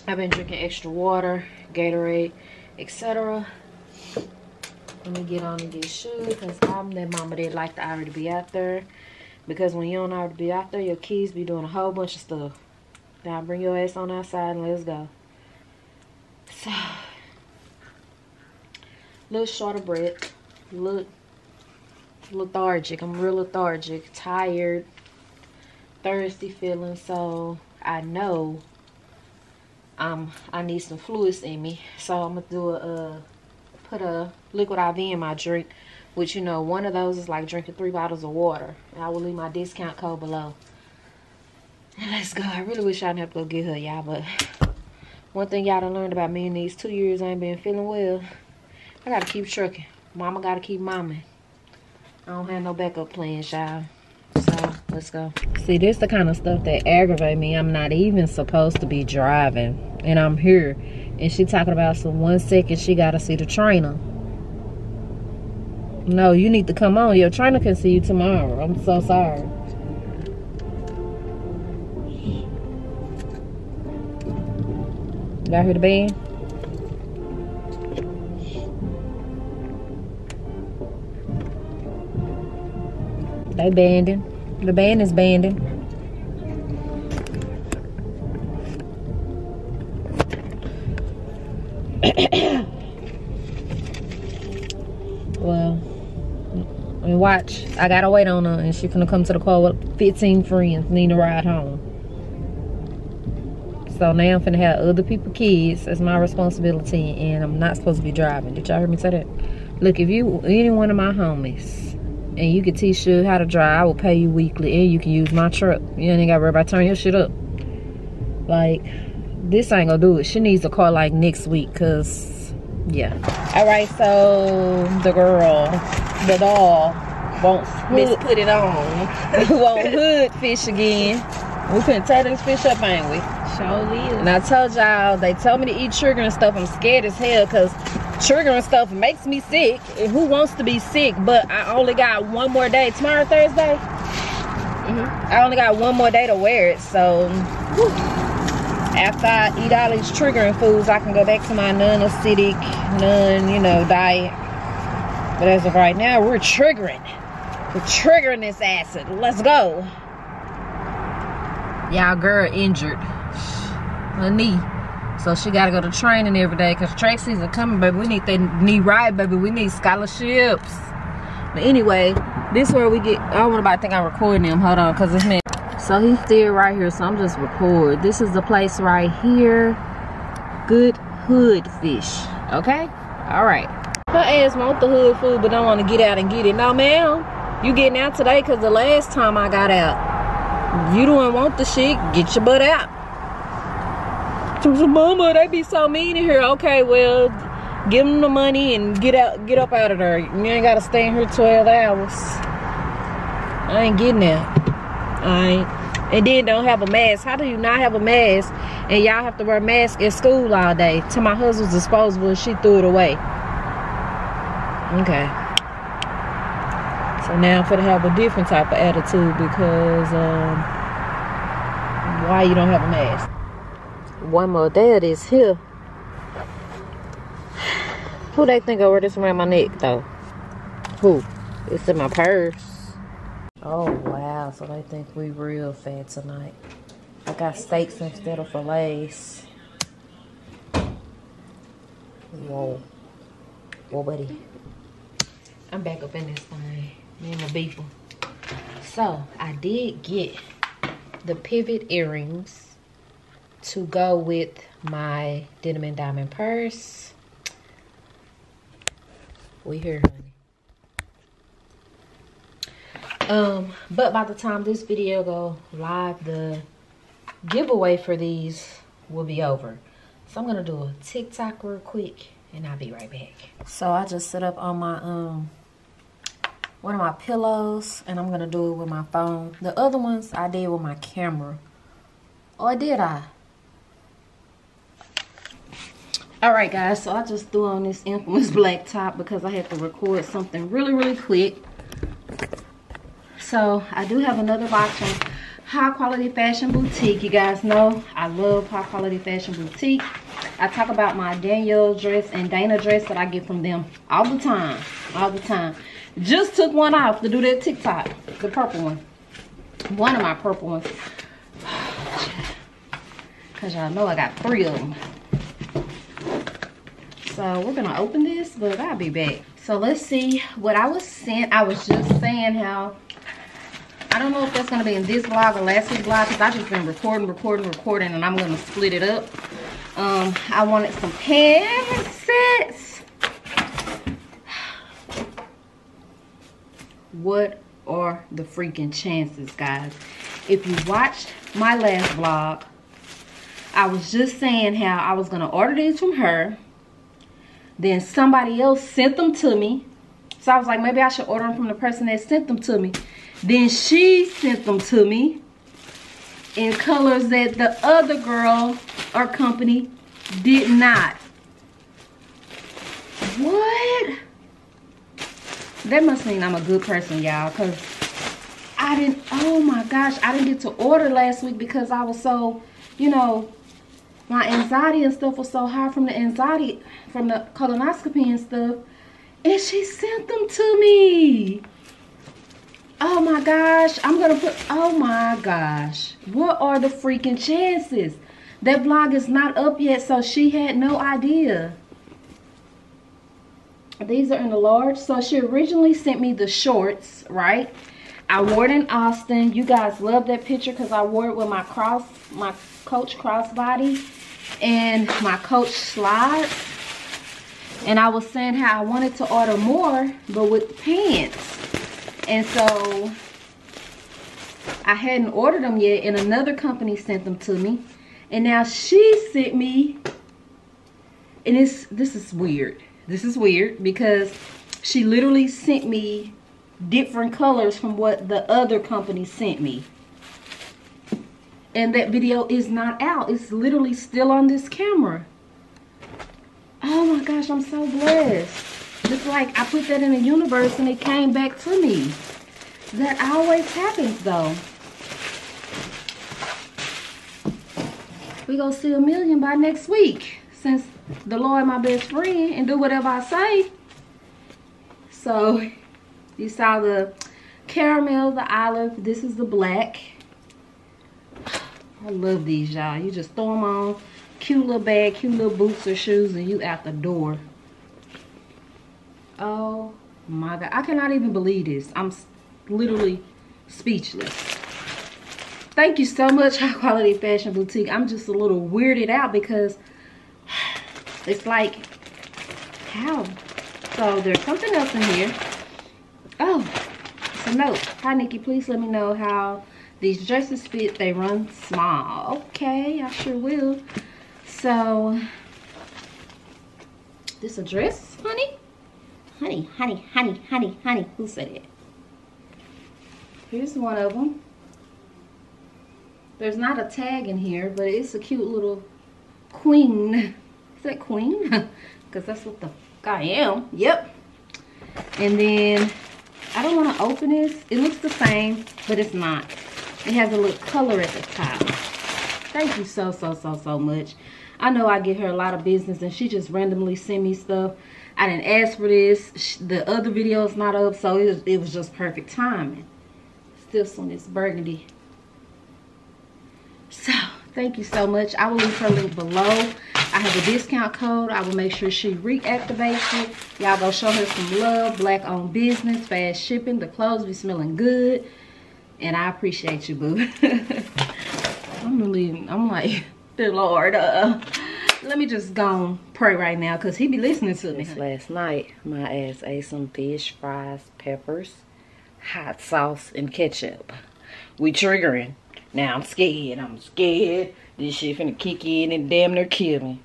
I've been drinking extra water, Gatorade, etc. Let me get on and get shoes because I'm that mama that like the hour to be out there. Because when you don't already be out there, your kids be doing a whole bunch of stuff. Now bring your ass on outside and let's go. So, little short of breath, look lethargic. I'm real lethargic, tired, thirsty feeling. So I know um I need some fluids in me. So I'm gonna do a put a liquid IV in my drink, which you know one of those is like drinking three bottles of water. I will leave my discount code below. Let's go. I really wish I didn't have to go get her, y'all, but one thing y'all done learned about me in these two years I ain't been feeling well. I gotta keep trucking. Mama gotta keep momming. I don't have no backup plans, y'all. So, let's go. See, this the kind of stuff that aggravate me. I'm not even supposed to be driving. And I'm here. And she talking about some one second she gotta see the trainer. No, you need to come on. Your trainer can see you tomorrow. I'm so sorry. Y'all the band? They banding. The band is banding. Watch. I gotta wait on her, and she gonna come to the car with 15 friends, need a ride home. So now I'm finna have other people kids. It's my responsibility, and I'm not supposed to be driving. Did y'all hear me say that? Look, if you, any one of my homies, and you can teach you how to drive. I will pay you weekly and you can use my truck. You ain't gotta worry about turning your shit up. Like, this ain't gonna do it. She needs a car like next week, cause yeah. Alright, so the girl, the doll, won't hood, put it on. won't hood fish again. We couldn't tear this fish up, ain't we? Sure is. And I told y'all, they told me to eat sugar and stuff. I'm scared as hell because sugar and stuff makes me sick. And who wants to be sick? But I only got one more day. Tomorrow, Thursday? Mm -hmm. I only got one more day to wear it. So, whew. after I eat all these triggering foods, I can go back to my non-acidic, non, you know, diet. But as of right now, we're triggering. We're triggering this acid. Let's go. Y'all girl injured. Her knee. So she got to go to training every day because track season coming, baby. We need that knee right, baby. We need scholarships. But anyway, this where we get, I don't want nobody think I'm recording him. Hold on, because it's me. So he's still right here, so I'm just record. This is the place right here. Good hood fish, okay? All right. Her ass want the hood food, but don't want to get out and get it. No, ma'am. You getting out today because the last time I got out, you don't want the shit. Get your butt out. Mama, they be so mean in here. Okay, well, give them the money and get out, get up out of there. You ain't gotta stay in here 12 hours. I ain't getting out. I ain't. And then don't have a mask. How do you not have a mask and y'all have to wear a mask at school all day? To my husband's disposable she threw it away. Okay. So now I'm gonna have a different type of attitude because um, why you don't have a mask? one more dad is here. Who they think I wear this around my neck though? Who? It's in my purse. Oh wow, so they think we real fat tonight. I got steaks instead of fillets. Whoa. Whoa buddy, I'm back up in this thing. Me and my people. So, I did get the pivot earrings to go with my Denym and Diamond purse. We here, honey. Um, but by the time this video go live, the giveaway for these will be over. So I'm gonna do a TikTok real quick and I'll be right back. So I just set up on my um one of my pillows and I'm gonna do it with my phone. The other ones I did with my camera. Or did I? Alright guys, so I just threw on this infamous black top because I had to record something really, really quick. So I do have another box from Hi Quality Fashion Boutique. You guys know I love Hi Quality Fashion Boutique. I talk about my Danielle dress and Dana dress that I get from them all the time. All the time. Just took one off to do that TikTok. The purple one. One of my purple ones. Because y'all know I got three of them. So we're to open this, but I'll be back. So let's see what I was sent. I was just saying how I don't know if that's to be in this vlog or last week's vlog because I've just been recording, recording, recording, and I'm to split it up. Um, I wanted some pants sets. What are the freaking chances, guys? If you watched my last vlog, I was just saying how I was going to order these from her. Then somebody else sent them to me. So I was like, maybe I should order them from the person that sent them to me. Then she sent them to me in colors that the other girl or company did not. What? That must mean I'm a good person, y'all, because I didn't, oh my gosh, I didn't get to order last week because I was so, you know, my anxiety and stuff was so high from the anxiety, from the colonoscopy and stuff. And she sent them to me. Oh my gosh, I'm gonna put, oh my gosh. What are the freaking chances? That vlog is not up yet, so she had no idea. These are in the large. So she originally sent me the shorts, right? I wore it in Austin. You guys love that picture because I wore it with my cross, my Coach crossbody and my Coach slides. And I was saying how I wanted to order more, but with pants. And so I hadn't ordered them yet and another company sent them to me. And now she sent me, and it's, this is weird. This is weird because she literally sent me different colors from what the other company sent me. And that video is not out. It's literally still on this camera. Oh my gosh, I'm so blessed. It's like I put that in the universe and it came back to me. That always happens though. We gonna see a million by next week since the Lord my best friend and do whatever I say. So you saw the caramel, the olive. This is the black. I love these y'all. You just throw them on. Cute little bag, cute little boots or shoes and you out the door. Oh my god. I cannot even believe this. I'm literally speechless. Thank you so much, Hi Quality Fashion Boutique. I'm just a little weirded out because it's like, how? So there's something else in here. Oh, it's a note. Hi, Nikki. Please let me know how these dresses fit. They run small. Okay, I sure will. So, this a dress, honey? Honey, honey, honey, honey, honey. Who said it? Here's one of them. There's not a tag in here, but it's a cute little queen. That queen? Because that's what the I am. Yep. And then, I don't want to open this. It looks the same, but it's not. It has a little color at the top. Thank you so, so, so, so much. I know I get her a lot of business and she just randomly send me stuff. I didn't ask for this. The other video is not up, so it was, it was just perfect timing. This one is burgundy. So, thank you so much. I will leave her link below. I have a discount code. I will make sure she reactivates it. Y'all go show her some love. Black owned business, fast shipping. The clothes be smelling good. And I appreciate you, boo. I'm really, I'm like, the Lord, uh, let me just go pray right now because he be listening to me. Last night, my ass ate some fish, fries, peppers, hot sauce, and ketchup. We triggering. Now I'm scared. I'm scared. This shit finna kick in and damn near kill me.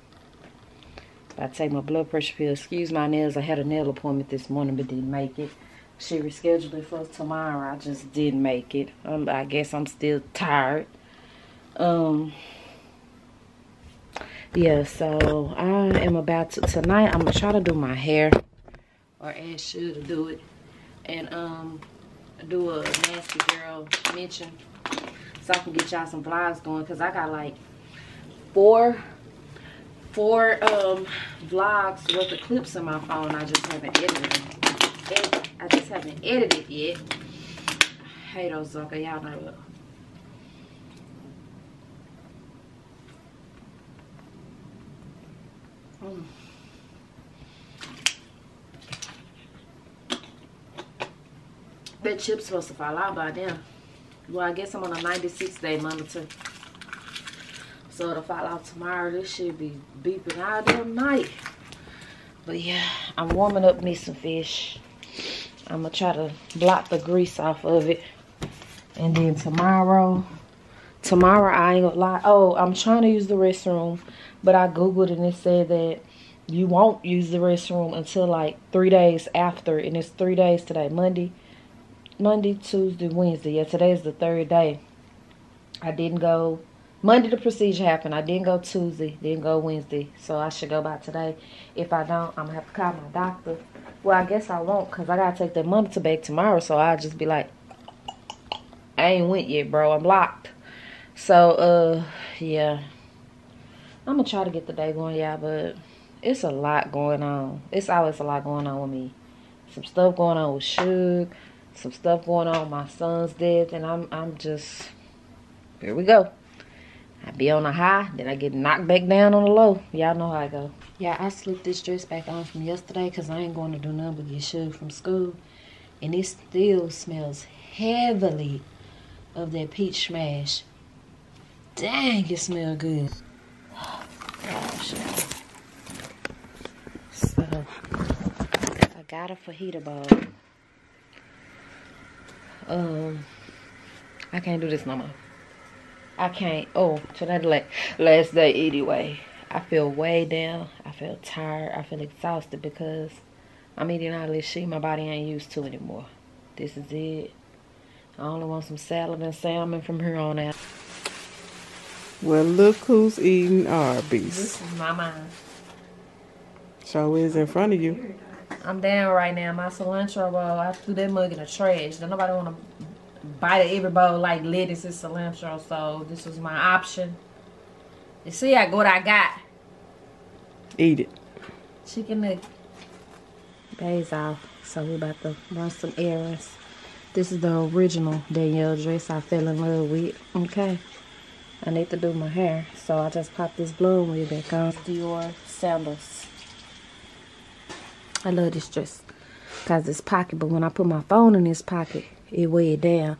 I take my blood pressure pill. Excuse my nails. I had a nail appointment this morning but didn't make it. She rescheduled it for tomorrow. I just didn't make it. Um, I guess I'm still tired. Um, yeah, so I am about to, tonight, I'm going to try to do my hair. Or ask Shu to do it. And um, do a Nasty Gal mention. So I can get y'all some vlogs going. Because I got like four four um vlogs worth of clips in my phone i just haven't edited i just haven't edited yet hey those okay y'all know mm. That chip's supposed to fall out by then. Well, I guess I'm on a 96 day monitor. So it'll fall out tomorrow. This should be beeping all damn night. But yeah, I'm warming up me some fish. I'm going to try to block the grease off of it. And then tomorrow, tomorrow I ain't gonna lie. Oh, I'm trying to use the restroom. But I Googled and it said that you won't use the restroom until like three days after. And it's three days today. Monday, Monday, Tuesday, Wednesday. Yeah, today is the third day. I didn't go Monday the procedure happened. I didn't go Tuesday, didn't go Wednesday. So I should go by today. If I don't, I'm going to have to call my doctor. Well, I guess I won't because I got to take that monitor back tomorrow. So I'll just be like, I ain't went yet, bro. I'm locked. So, uh, yeah. I'm going to try to get the day going, yeah, but it's a lot going on. It's always a lot going on with me. Some stuff going on with Suge. Some stuff going on my son's death. And I'm, I'm just, here we go. I be on a high, then I get knocked back down on the low. Y'all know how I go. Yeah, I slipped this dress back on from yesterday because I ain't going to do nothing but get shoved from school. And it still smells heavily of that peach smash. Dang, it smell good. Gosh, So, I got a fajita bowl. Um, I can't do this no more. I can't. Oh, tonight like last day anyway. I feel way down. I feel tired. I feel exhausted because I'm eating all this shit my body ain't used to anymore. This is it. I only want some salad and salmon from here on out. Well, look who's eating Arby's. This is my mind. So is in front of you. I'm down right now. My cilantro bowl, I threw that mug in the trash. Don't nobody want to bite of every bowl like lettuce and cilantro. So this was my option. You see I what I got. Eat it. Chicken nugget. Days off. So we about to run some errands. This is the original Danielle dress I fell in love with. Okay. I need to do my hair. So I just popped this blonde wig back on. Dior sandals. I love this dress. Because it's pocket. But when I put my phone in this pocket, it weighed down.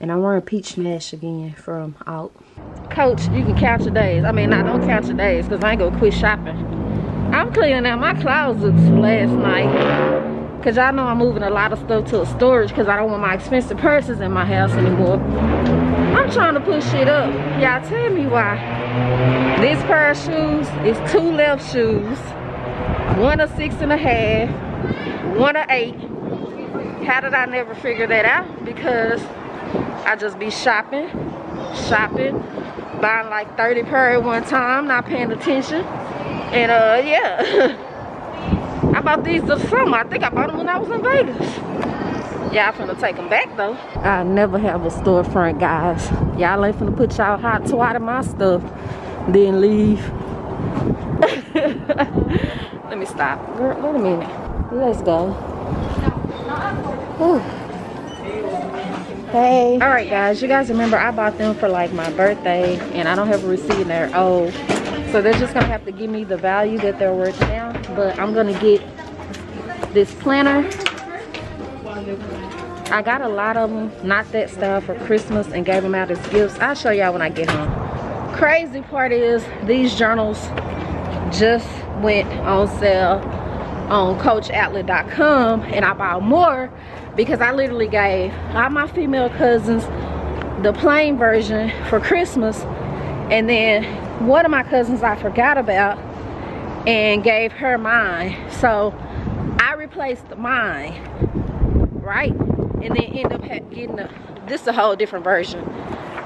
And I'm wearing peach smash again from Alt. Coach, you can count your days. I mean, I don't count your days because I ain't gonna quit shopping. I'm cleaning out my closets last night. Cause y'all know I'm moving a lot of stuff to a storage because I don't want my expensive purses in my house anymore. I'm trying to push shit up. Y'all tell me why. This pair of shoes is two left shoes. One of six and a half, one of eight how did I never figure that out? Because I just be shopping, shopping, buying like 30 per at one time, not paying attention. And uh, yeah. I bought these this summer. I think I bought them when I was in Vegas. Y'all finna take them back though. I never have a storefront, guys. Y'all ain't finna put y'all hot twat in my stuff, then leave. Let me stop. Girl, wait a minute. Let's go. Hey. All right, guys. You guys remember I bought them for like my birthday, and I don't have a receipt in there. Oh, So they're just gonna have to give me the value that they're worth now. But I'm gonna get this planner. I got a lot of them, not that style for Christmas and gave them out as gifts. I'll show y'all when I get home. Crazy part is these journals just went on sale on coachoutlet.com and I bought more because I literally gave all my female cousins the plain version for Christmas and then one of my cousins I forgot about and gave her mine. So I replaced the mine right? And then end up getting a, this a whole different version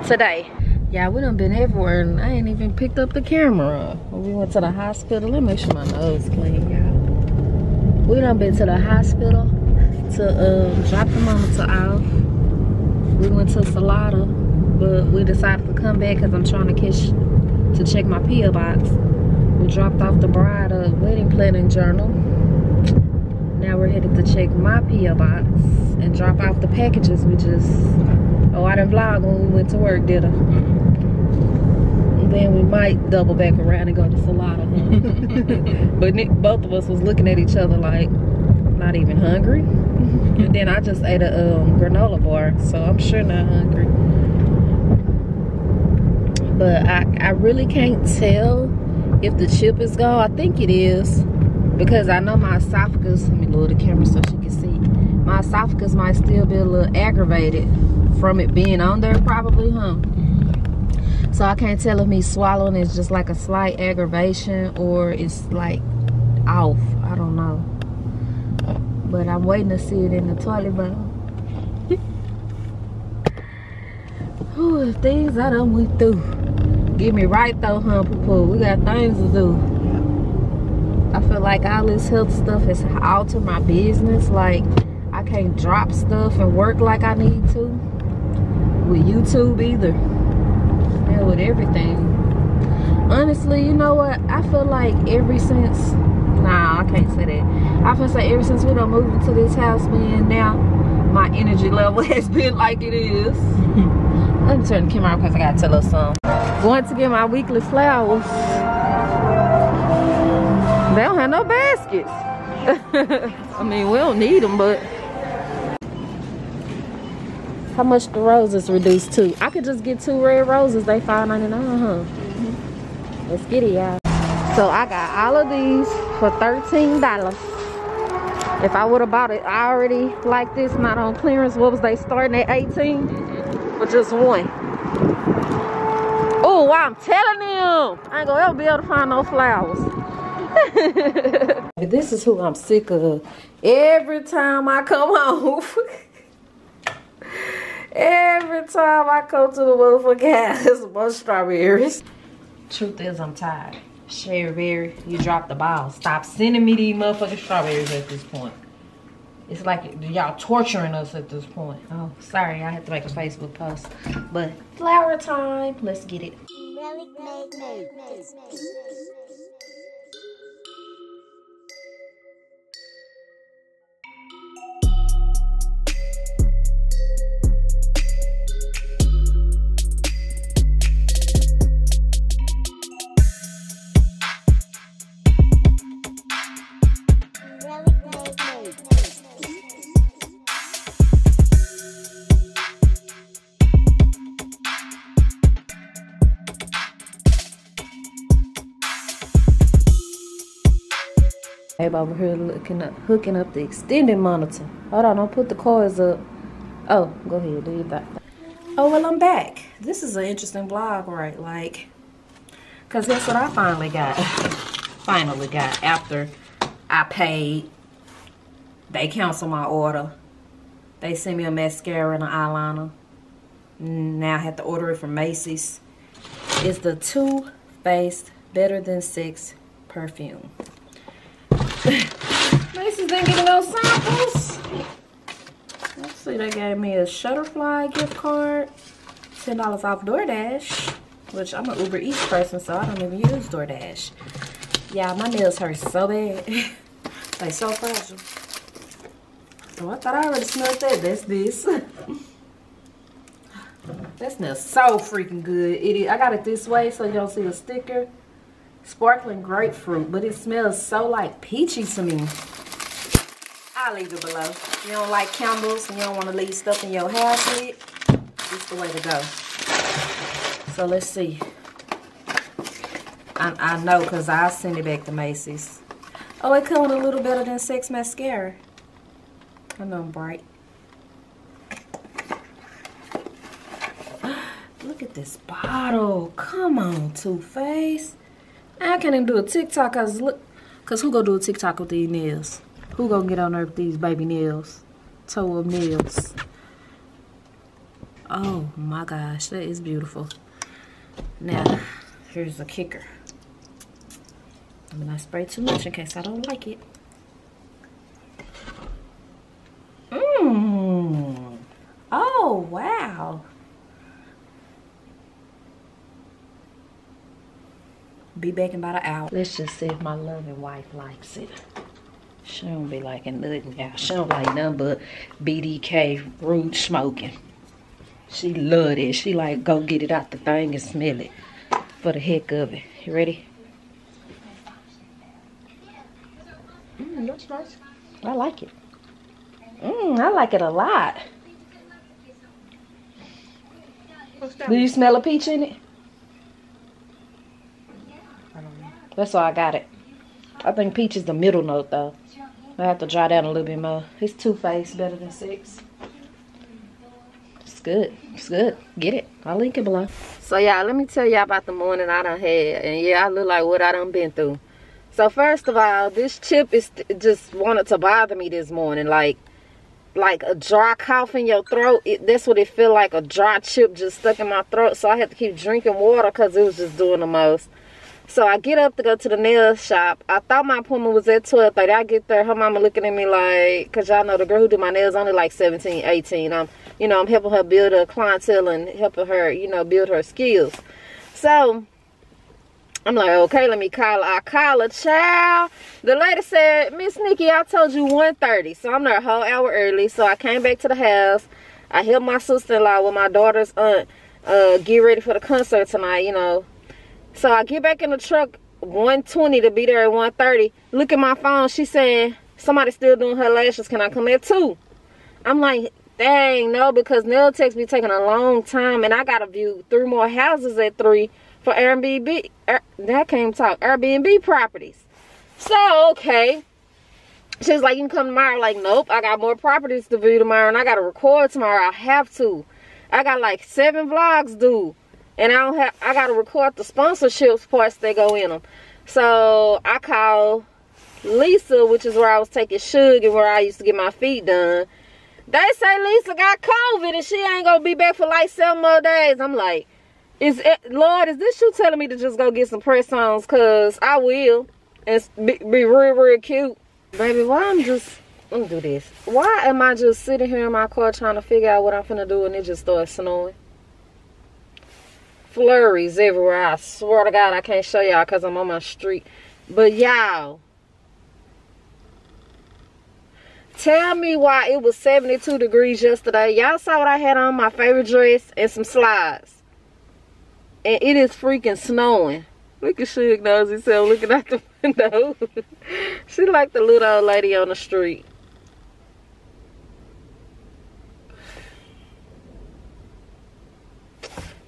today yeah we done been everywhere and I ain't even picked up the camera we went to the hospital let me make sure my nose clean y'all we done been to the hospital to um, drop the monitor off we went to Salata, but we decided to come back because I'm trying to catch to check my PO box. We dropped off the bride a wedding planning journal. Now we're headed to check my PO box and drop off the packages we just oh I didn't vlog when we went to work, did I? Then we might double back around and go to Salata. but Nick, both of us was looking at each other like not even hungry. and then I just ate a um, granola bar, so I'm sure not hungry. But I, I really can't tell if the chip is gone. I think it is because I know my esophagus, let me lower the camera so she can see. My esophagus might still be a little aggravated from it being on there probably, huh? So I can't tell if me swallowing is just like a slight aggravation or it's like off. I don't know. But I'm waiting to see it in the toilet bowl. Whew, things I done went through. Get me right though, huh, Poo We got things to do. I feel like all this health stuff has altered my business. Like, I can't drop stuff and work like I need to. With YouTube either. With everything. Honestly, you know what? I feel like ever since Nah, I can't say that. I feel like ever since we done moved into this house, man, now my energy level has been like it is. Let me turn the camera because I gotta tell her something. Going to get my weekly flowers. They don't have no baskets. I mean, we don't need them, but how much the roses reduced to? I could just get two red roses. They five ninety nine, huh? Mm-hmm. Let's get it, y'all. So I got all of these for $13. If I would have bought it I already like this, not on clearance, what was they starting at 18 for just one? Oh, I'm telling you, I ain't gonna ever be able to find no flowers. this is who I'm sick of. Every time I come home, every time I come to the motherfucking house, there's a bunch of strawberries. Truth is, I'm tired. Cherry you dropped the ball. Stop sending me these motherfucking strawberries at this point. It's like y'all torturing us at this point. Oh, sorry, I had to make a Facebook post. But flower time, let's get it. Babe over here looking up, hooking up the extended monitor. Hold on, don't put the cords up. Oh, go ahead, do your thing. Oh, well, I'm back. This is an interesting vlog, right? Like, because that's what I finally got. finally got after I paid. They canceled my order. They sent me a mascara and an eyeliner. Now I have to order it from Macy's. It's the Too Faced Better Than Sex perfume. Macy's didn't give me no samples. Let's see, they gave me a Shutterfly gift card, $10 off DoorDash, which I'm an Uber Eats person, so I don't even use DoorDash. Yeah, my nails hurt so bad. they so fragile. So I thought I already smelled that. That's this. that smells so freaking good. It is, I got it this way so you don't see the sticker. sparkling grapefruit, but it smells so like peachy to me. I'll leave it below. If you don't like candles and you don't want to leave stuff in your house it's the way to go. So let's see. I, I know because I send it back to Macy's. Oh, it comes a little better than Sex Mascara. I know I'm bright. Look at this bottle. Come on, Too Faced. I can't even do a TikTok cause look, cause who gonna do a TikTok with these nails? Who gonna get on earth these baby nails? Toe up nails. Oh my gosh, that is beautiful. Now, here's the kicker. I'm gonna spray too much in case I don't like it. Mmm. Oh, wow. Be back in about an hour. Let's just see if my loving wife likes it. She don't be liking nothing, y'all. She don't like nothing but BDK Rouge Smoking. She love it. She like go get it out the thing and smell it for the heck of it. You ready? Mmm, that's nice. I like it. Mmm, I like it a lot. Do you smell a peach in it? That's why I got it. I think peach is the middle note though. I have to dry down a little bit more. It's Too Faced better than sex. It's good. It's good. Get it. I'll link it below. So y'all, let me tell y'all about the morning I done had. And yeah, I look like what I done been through. So first of all, this chip is just wanted to bother me this morning. Like, like a dry cough in your throat. It, that's what it feel like. A dry chip just stuck in my throat. So I had to keep drinking water because it was just doing the most. So I get up to go to the nail shop. I thought my appointment was at 12.30. I get there, her mama looking at me like, because y'all know the girl who do my nails only like 17, 18. I'm, you know, I'm helping her build a clientele and helping her, you know, build her skills. So I'm like, okay, let me call her. I call her, child. The lady said, Miss Nikki, I told you 1.30. So I'm there a whole hour early. So I came back to the house. I helped my sister-in-law with my daughter's aunt uh, get ready for the concert tonight, you know. So I get back in the truck 120 to be there at 130. Look at my phone. She said, somebody's still doing her lashes. Can I come at 2? I'm like, dang, no, because nail techs be taking a long time. And I got to view three more houses at 3 for Airbnb. Air, that came talk. Airbnb properties. So, okay. She was like, you can come tomorrow. Like, nope, I got more properties to view tomorrow. And I got to record tomorrow. I have to. I got like seven vlogs due and I don't have I gotta record the sponsorships parts that go in them. So I call Lisa, which is where I was taking Suge and where I used to get my feet done. They say Lisa got COVID and she ain't gonna be back for like seven more days. I'm like, is it, Lord, is this you telling me to just go get some press ons? Cause I will and be, be real, real cute. Baby, why I'm just me do this. Why am I just sitting here in my car trying to figure out what I'm finna do and it just starts snowing? Flurries everywhere. I swear to God, I can't show y'all because I'm on my street. But y'all, tell me why it was 72 degrees yesterday. Y'all saw what I had on, my favorite dress and some slides. And it is freaking snowing. Look at Suge Nosy self looking out the window. she like the little old lady on the street.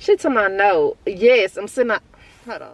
She to my no. Yes, I'm sitting. Hold on.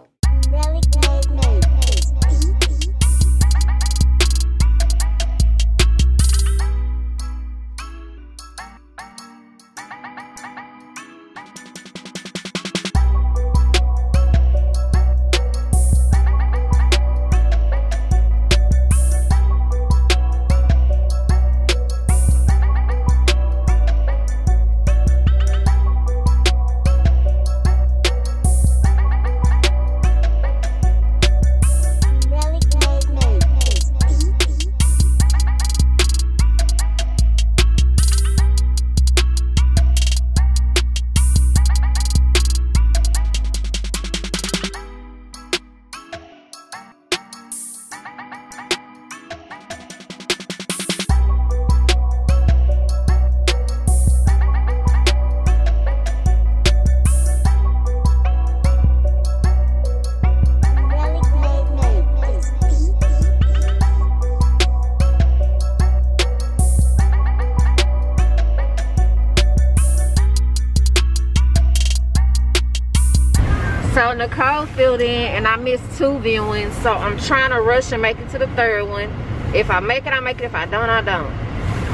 Missed two viewings. So I'm trying to rush and make it to the third one. If I make it, I make it. If I don't, I don't.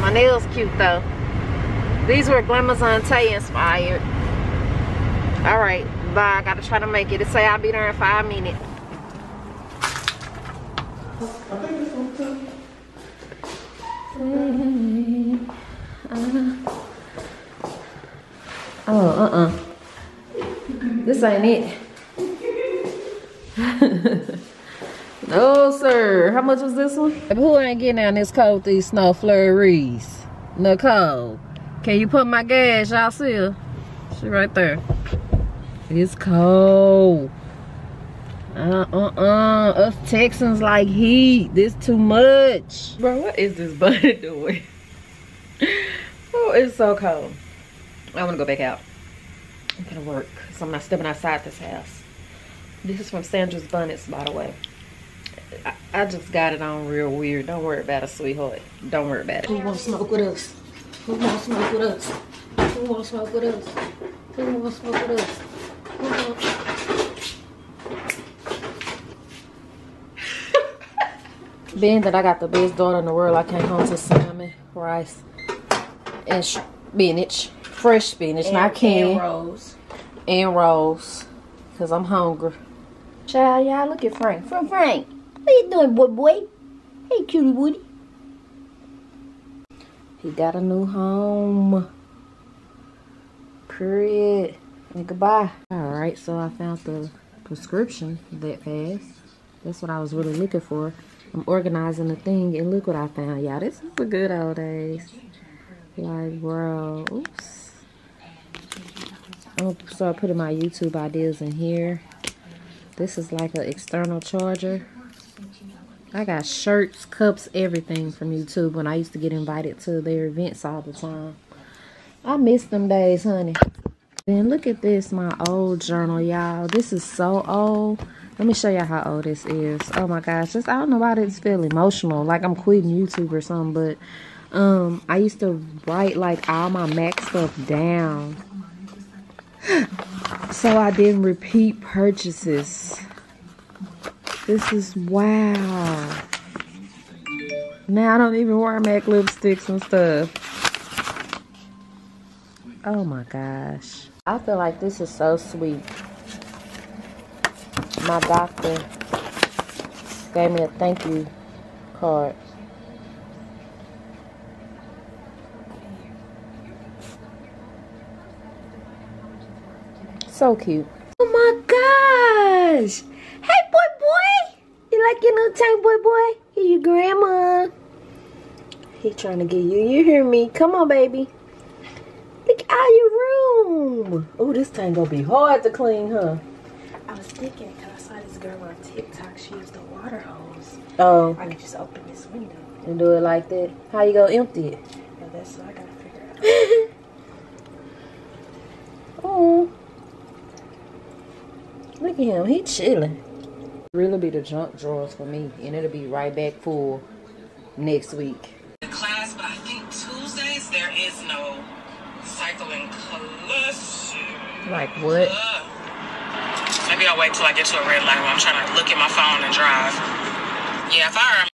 My nails cute though. These were Glamazon Tay inspired. All right, bye. I gotta try to make it. It say I'll be there in five minutes. Mm-hmm. Uh, oh, uh-uh. This ain't it. no, sir. How much was this one? Who ain't getting down this cold these snow flurries? Nicole. Can you put my gas? Y'all see her? She right there. It's cold. Uh-uh-uh. Us Texans like heat. This too much. Bro, what is this bunny doing? oh, it's so cold. I want to go back out. I'm gonna work so I'm not stepping outside this house. This is from Sandra's Bonnets, by the way. I, I, just got it on real weird. Don't worry about it, sweetheart. Don't worry about it. Who wants to smoke with us? Who wants to smoke with us? Who wants to smoke with us? Who wants to smoke with us? Who wants... Being that I got the best daughter in the world, I came home to salmon, rice, and spinach fresh spinach, and, not canned. And rolls. And rolls. Because I'm hungry. Child, y'all, look at Frank. From Frank. What you doing, boy, boy? Hey, cutie Woody. He got a new home. Period. And goodbye. Alright, so I found the prescription that fast. That's what I was really looking for. I'm organizing the thing, and look what I found. Y'all, this is the good old days. Like, bro. Oops. Oh, I'm gonna start putting my YouTube ideas in here. This is like an external charger. I got shirts, cups, everything from YouTube when I used to get invited to their events all the time. I miss them days, honey. Then look at this, my old journal, y'all. This is so old. Let me show y'all how old this is. Oh my gosh, just I don't know why this feel emotional, like I'm quitting YouTube or something, but um I used to write like all my Mac stuff down so I didn't repeat purchases. This is wow. Now I don't even wear MAC lipsticks and stuff. Oh my gosh. I feel like this is so sweet. My doctor gave me a thank you card. So cute. Oh my gosh. Hey, boy, boy. You like your new tank, boy, boy? Here you, grandma. He trying to get you. You hear me? Come on, baby. Look out your room. Oh, this tank gonna be hard to clean, huh? I was thinking, because I saw this girl on TikTok, she used the water hose. Oh. I could just open this window. And do it like that. How you gonna empty it? Well, that's what I gotta figure out. oh. Look at him, he chilling. Really be the junk drawers for me, and it'll be right back full next week. Class, but I think Tuesdays there is no cycling class. Like what? Maybe I'll wait till I get to a red light while I'm trying to look at my phone and drive. Yeah, if I